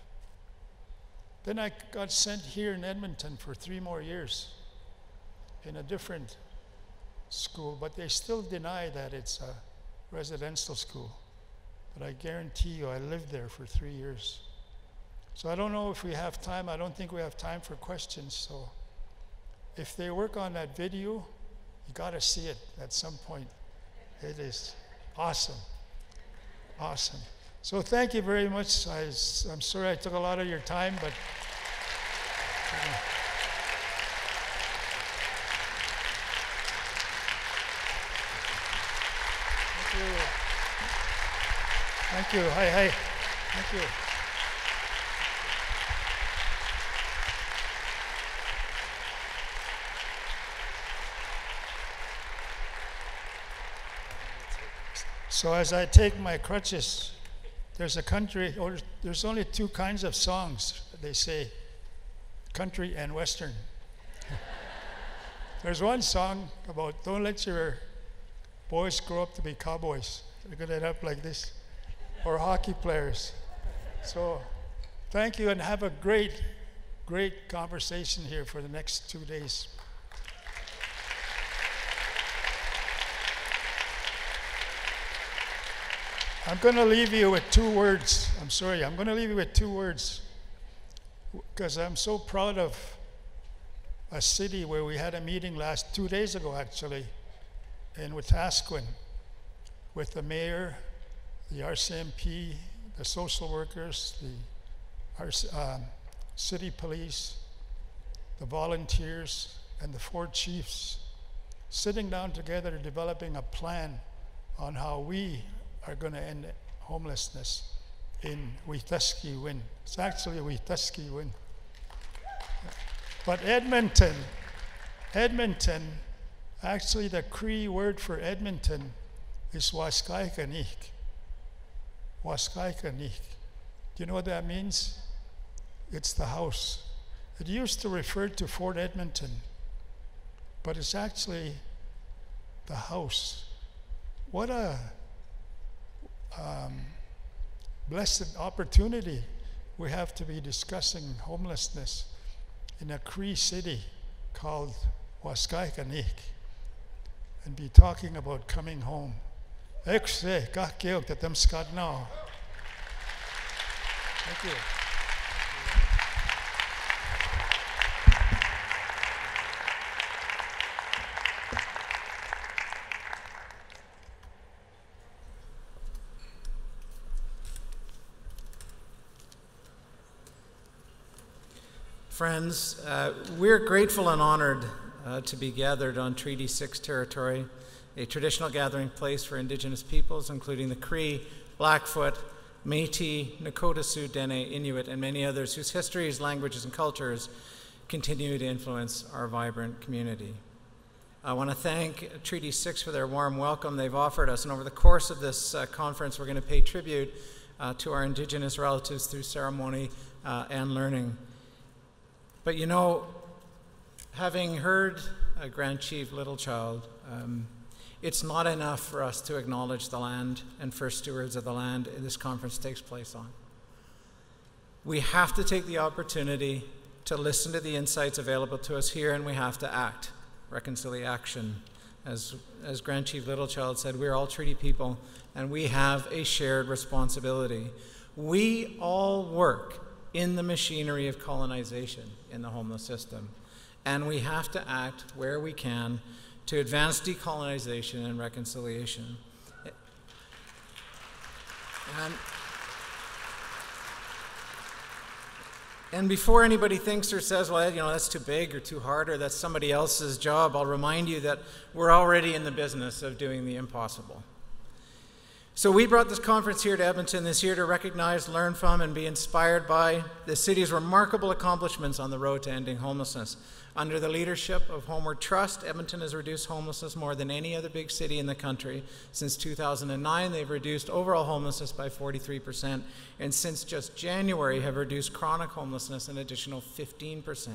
Then I got sent here in Edmonton for three more years in a different school, but they still deny that it's a residential school. But I guarantee you, I lived there for three years. So I don't know if we have time. I don't think we have time for questions. So if they work on that video, you got to see it at some point. It is awesome. Awesome. So thank you very much. I, am sorry I took a lot of your time, but. Uh, thank you. Thank you. Hi, hi. Thank you. So as I take my crutches, there's a country, or there's only two kinds of songs, they say country and western. there's one song about don't let your boys grow up to be cowboys. They're going to end up like this, or hockey players. So thank you and have a great, great conversation here for the next two days. I'm going to leave you with two words. I'm sorry, I'm going to leave you with two words because I'm so proud of a city where we had a meeting last two days ago, actually, in Wetaskiwin. with the mayor, the RCMP, the social workers, the RC, um, city police, the volunteers, and the four chiefs, sitting down together developing a plan on how we are going to end homelessness in Wetaski Win. It's actually Wetaski Win. But Edmonton, Edmonton, actually the Cree word for Edmonton is Waskaikanik. Waskaikanik. Do you know what that means? It's the house. It used to refer to Fort Edmonton, but it's actually the house. What a um, blessed opportunity we have to be discussing homelessness in a Cree city called Waskaikanik and be talking about coming home. Tatam skadnao. Thank you. Friends, uh, we're grateful and honored uh, to be gathered on Treaty 6 territory, a traditional gathering place for Indigenous peoples, including the Cree, Blackfoot, Metis, Nakota Sioux, Dene, Inuit, and many others whose histories, languages, and cultures continue to influence our vibrant community. I want to thank Treaty 6 for their warm welcome they've offered us, and over the course of this uh, conference, we're going to pay tribute uh, to our Indigenous relatives through ceremony uh, and learning. But you know, having heard Grand Chief Littlechild, um, it's not enough for us to acknowledge the land and first stewards of the land this conference takes place on. We have to take the opportunity to listen to the insights available to us here, and we have to act. Reconciliation. As, as Grand Chief Littlechild said, we're all treaty people, and we have a shared responsibility. We all work in the machinery of colonization in the homeless system. And we have to act where we can to advance decolonization and reconciliation. And, and before anybody thinks or says, well, you know, that's too big or too hard or that's somebody else's job, I'll remind you that we're already in the business of doing the impossible. So we brought this conference here to Edmonton this year to recognize, learn from, and be inspired by the city's remarkable accomplishments on the road to ending homelessness. Under the leadership of Homeward Trust, Edmonton has reduced homelessness more than any other big city in the country. Since 2009, they've reduced overall homelessness by 43%, and since just January, have reduced chronic homelessness an additional 15%.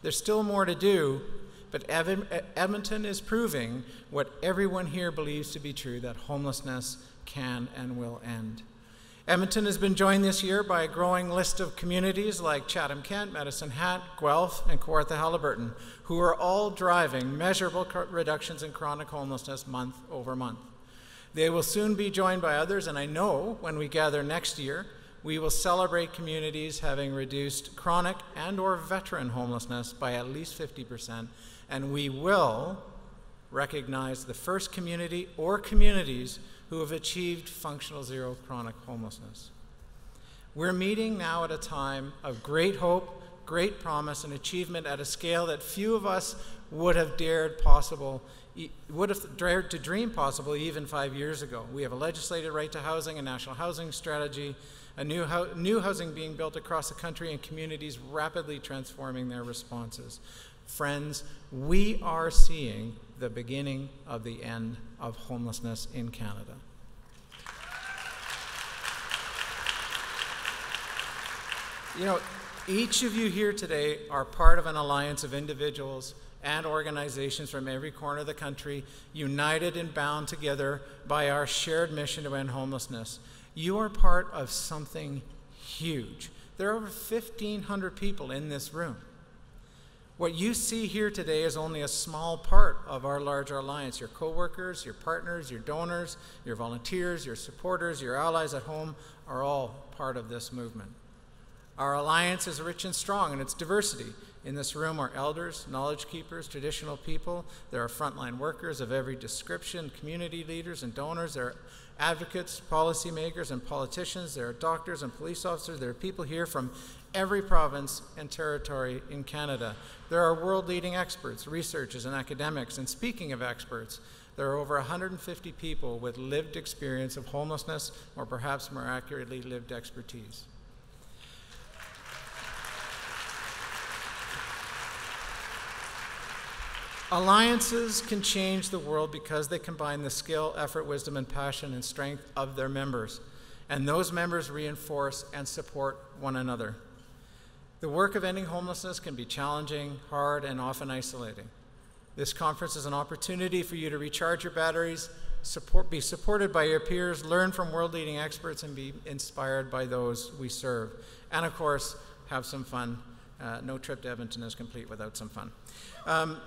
There's still more to do, but Edmonton is proving what everyone here believes to be true that homelessness can and will end. Edmonton has been joined this year by a growing list of communities like Chatham Kent, Medicine Hat, Guelph, and Kawartha Haliburton, who are all driving measurable reductions in chronic homelessness month over month. They will soon be joined by others, and I know when we gather next year, we will celebrate communities having reduced chronic and or veteran homelessness by at least 50%, and we will recognize the first community or communities who have achieved functional zero chronic homelessness. We're meeting now at a time of great hope, great promise, and achievement at a scale that few of us would have dared possible, would have dared to dream possible even five years ago. We have a legislated right to housing, a national housing strategy, a new, new housing being built across the country, and communities rapidly transforming their responses. Friends, we are seeing the beginning of the end of homelessness in Canada. You know, each of you here today are part of an alliance of individuals and organizations from every corner of the country, united and bound together by our shared mission to end homelessness. You are part of something huge. There are over 1,500 people in this room. What you see here today is only a small part of our larger alliance. Your coworkers, your partners, your donors, your volunteers, your supporters, your allies at home are all part of this movement. Our alliance is rich and strong in its diversity. In this room are elders, knowledge keepers, traditional people. There are frontline workers of every description, community leaders and donors. There are advocates, policymakers, and politicians. There are doctors and police officers. There are people here from every province and territory in Canada. There are world leading experts, researchers, and academics. And speaking of experts, there are over 150 people with lived experience of homelessness, or perhaps more accurately, lived expertise. Alliances can change the world because they combine the skill, effort, wisdom, and passion and strength of their members. And those members reinforce and support one another. The work of ending homelessness can be challenging, hard, and often isolating. This conference is an opportunity for you to recharge your batteries, support, be supported by your peers, learn from world leading experts, and be inspired by those we serve. And of course, have some fun. Uh, no trip to Edmonton is complete without some fun. Um,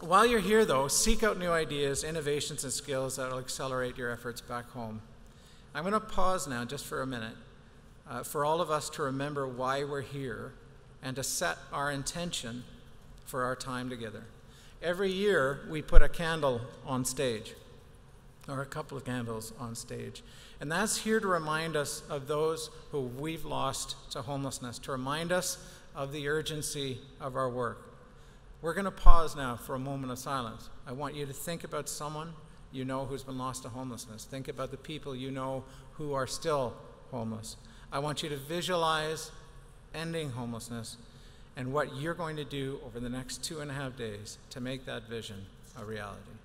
while you're here, though, seek out new ideas, innovations, and skills that will accelerate your efforts back home. I'm going to pause now just for a minute uh, for all of us to remember why we're here and to set our intention for our time together. Every year, we put a candle on stage, or a couple of candles on stage. And that's here to remind us of those who we've lost to homelessness, to remind us of the urgency of our work. We're going to pause now for a moment of silence. I want you to think about someone you know who's been lost to homelessness. Think about the people you know who are still homeless. I want you to visualize ending homelessness and what you're going to do over the next two and a half days to make that vision a reality.